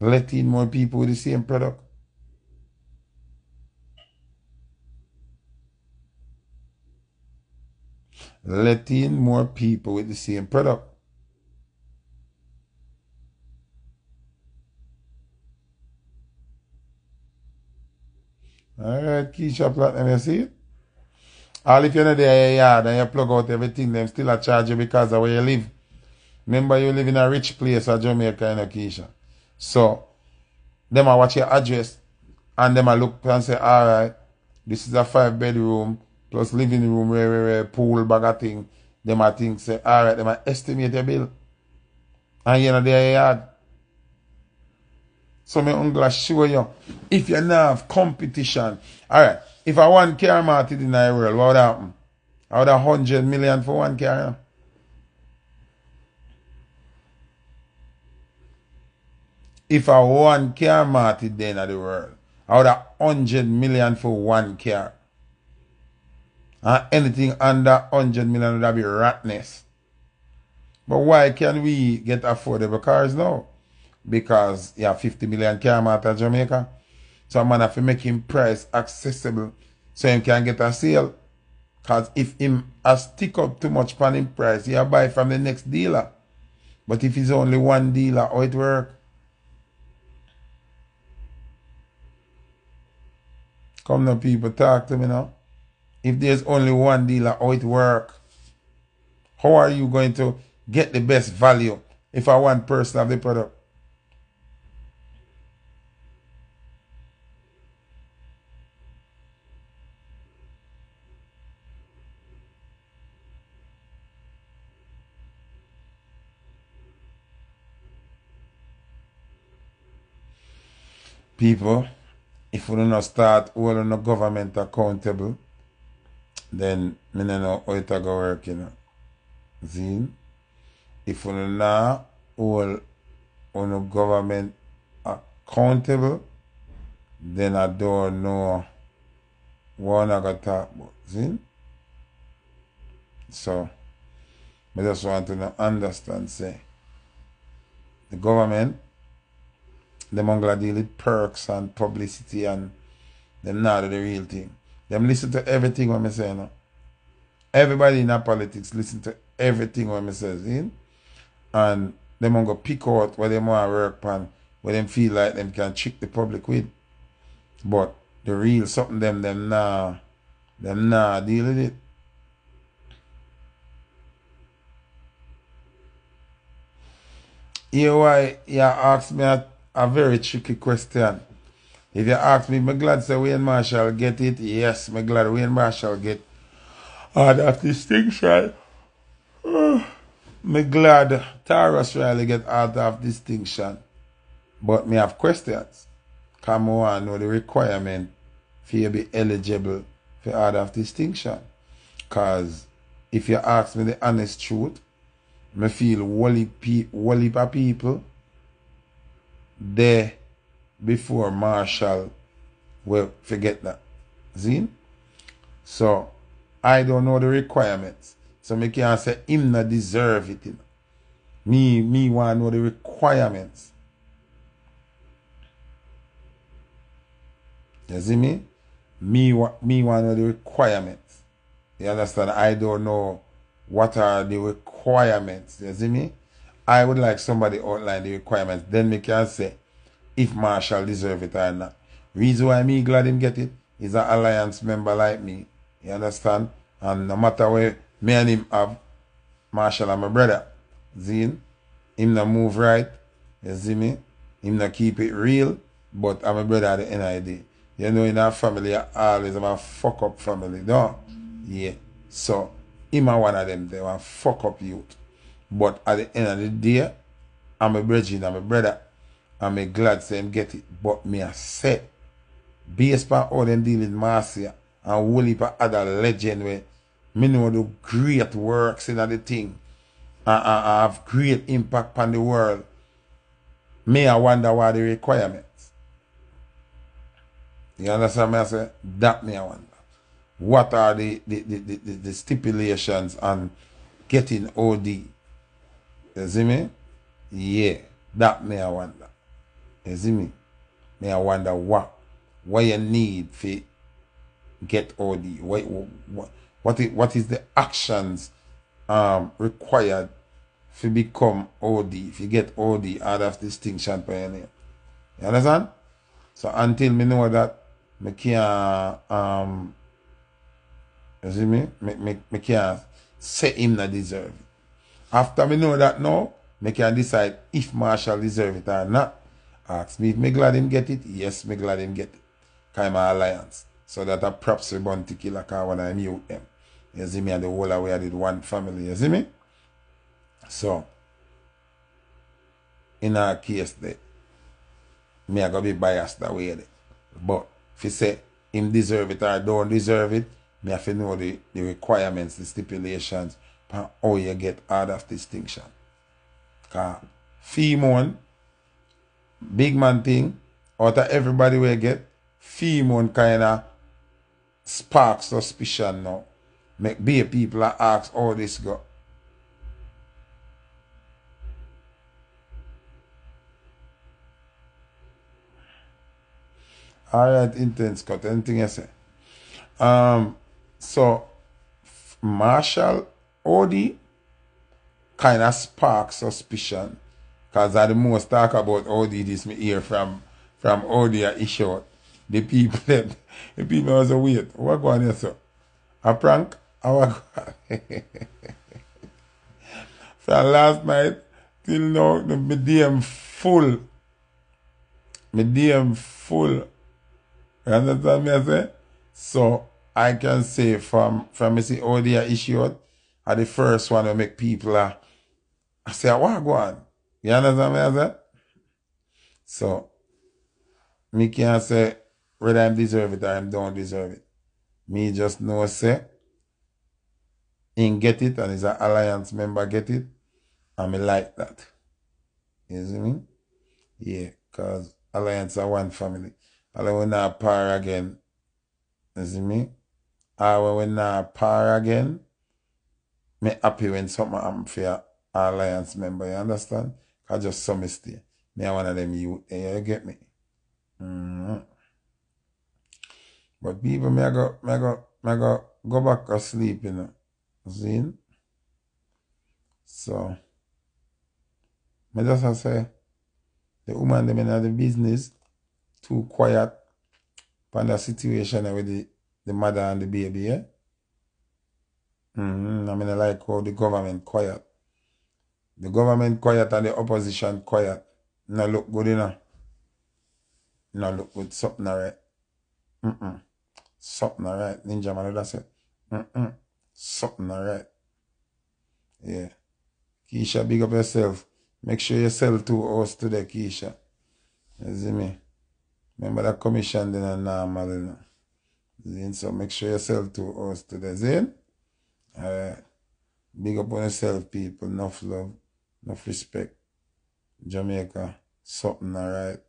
Letting more people with the same product. Let in more people with the same product. Alright, Keisha Platinum, you see it? All if you're not there yard and you plug out everything, them still a charge you because of where you live. Remember you live in a rich place of Jamaica, you know, Keisha. So, them a watch your address and them a look and say, alright, this is a five bedroom, plus living room, re, re, re, pool, baga ting, dem a ting se, alright, dem a estimate e bil. An yon a dey a yad. So men un glas show yon. If yon nan av competition, alright, if a wan kere mati di nan yon world, wawd apen? Wawd a hundred million for wan kere yon? If a wan kere mati den a di world, wawd a hundred million for wan kere? And anything under 100 million would have been rat nest. But why can we get affordable cars now? Because you yeah, have 50 million car market Jamaica. So man have to make him price accessible so him can get a sale. Because if him has stick up too much pan him price, he'll buy from the next dealer. But if it's only one dealer, how it work? Come now people, talk to me now. If there's only one dealer, how it work? How are you going to get the best value if I one person have the product? People, if we don't start holding the government accountable, then me no know how it go work, you know. See? If you not hold on government accountable, then I don't know what I got talk about. See? So, I just want to understand, say, the government, them only deal with perks and publicity and them not do the real thing. Them listen to everything what me say now. Everybody in our politics listen to everything what me say, see? And them going to pick out what them want to work on, what them feel like them can trick the public with. But the real something them them nah them nah deal with it. Here why you ask me a a very tricky question. If you ask me, I'm glad say Wayne Marshall get it. Yes, I'm glad Wayne Marshall get order of distinction. I'm glad Tarrus Riley get order of distinction. But me have questions. Come on, know the requirement for you be eligible for order of distinction. Cause if you ask me the honest truth, me feel wally pe- wally people there before Marshall will forget that. See? So I don't know the requirements. So me can't say him not deserve it. You know. Me me want to know the requirements. You see me? Me me want to know the requirements. You understand? I don't know what are the requirements. You see me? I would like somebody outline the requirements. Then me can say if Marshall deserve it or not. Reason why me glad him get it is an alliance member like me. You understand? And no matter where me and him have, Marshall and my brother. Zin, him not move right. You see me? Him not keep it real. But I'm a brother at the end of the day. You know in our family I always have a fuck up family, don't Yeah. So him a one of them, they want fuck up youth. But at the end of the day, I'm a brethren, I'm a brother. I'm a glad say him get it. But me a say, based on how them deal with Marcia and whole of other legend where me know the great works in the thing and, and, and have great impact on the world. Me I wonder what the requirements. You understand me I say? That me I wonder. What are the, the, the, the, the stipulations on getting OD? You see me? Yeah, that me I wonder. Me? Me I wonder what what you need to get OD. What what what is, what is the actions um required to become OD, if you get OD order of distinction name. You understand? So until me know that me can't um you see me? Me, me, me can't say him not deserve it. After me know that now, me can decide if Marshall deserve it or not. Ask me if me glad him get it. Yes, me glad him get it. Kind of alliance. So that a props we bounty killer car when I mute them. You see me and the whole away I did one family. You see me? So in our case there, me I gotta be biased that way. But if you say him deserve it or don't deserve it, me have to know the, the requirements, the stipulations, how you get order of distinction. Cause female, big man thing, out of everybody we get, female kinda spark suspicion now. Make be people ask how this go. Alright, intense cut. Anything you say? Um, so, Marshall OD kind of spark suspicion. Because I the most talk about Audi this me hear from from Audi issue. The people that the people was a wait. What go on here, sir? A prank? How what go So last night till now the my DM full. My DM full. You understand me I say? So I can say from from me see Audi issue are the first one to make people uh, I say what go on? You understand me I say? So me can't say whether I deserve it or I don't deserve it. Me just know say in get it and is an alliance member get it. And me like that. You see me? Yeah, cause alliance are one family. And when we not par again, you see me? Or when we not par again, me happy when something happen for alliance member, you understand? Cause just mistake. Me are one of them you you get me? Mm-hmm. But people me I go me I go me I go go back to sleep, you know. See? So me just a say the woman them in the business too quiet on the situation with the, the mother and the baby? Mm-hmm. I mean I like how the government quiet. The government quiet and the opposition quiet. No look good enough. No look good. Something alright. Mm-mm. Something alright. Ninjaman that's it. Mm-mm. Something alright. Yeah. Keisha, big up yourself. Make sure you sell two hours today, Keisha. You see me? Remember that commission then and normal, you know. Zin, so make sure you sell two hours today. Zin? Alright. Big up on yourself, people. Enough love, enough respect. Jamaica, something alright.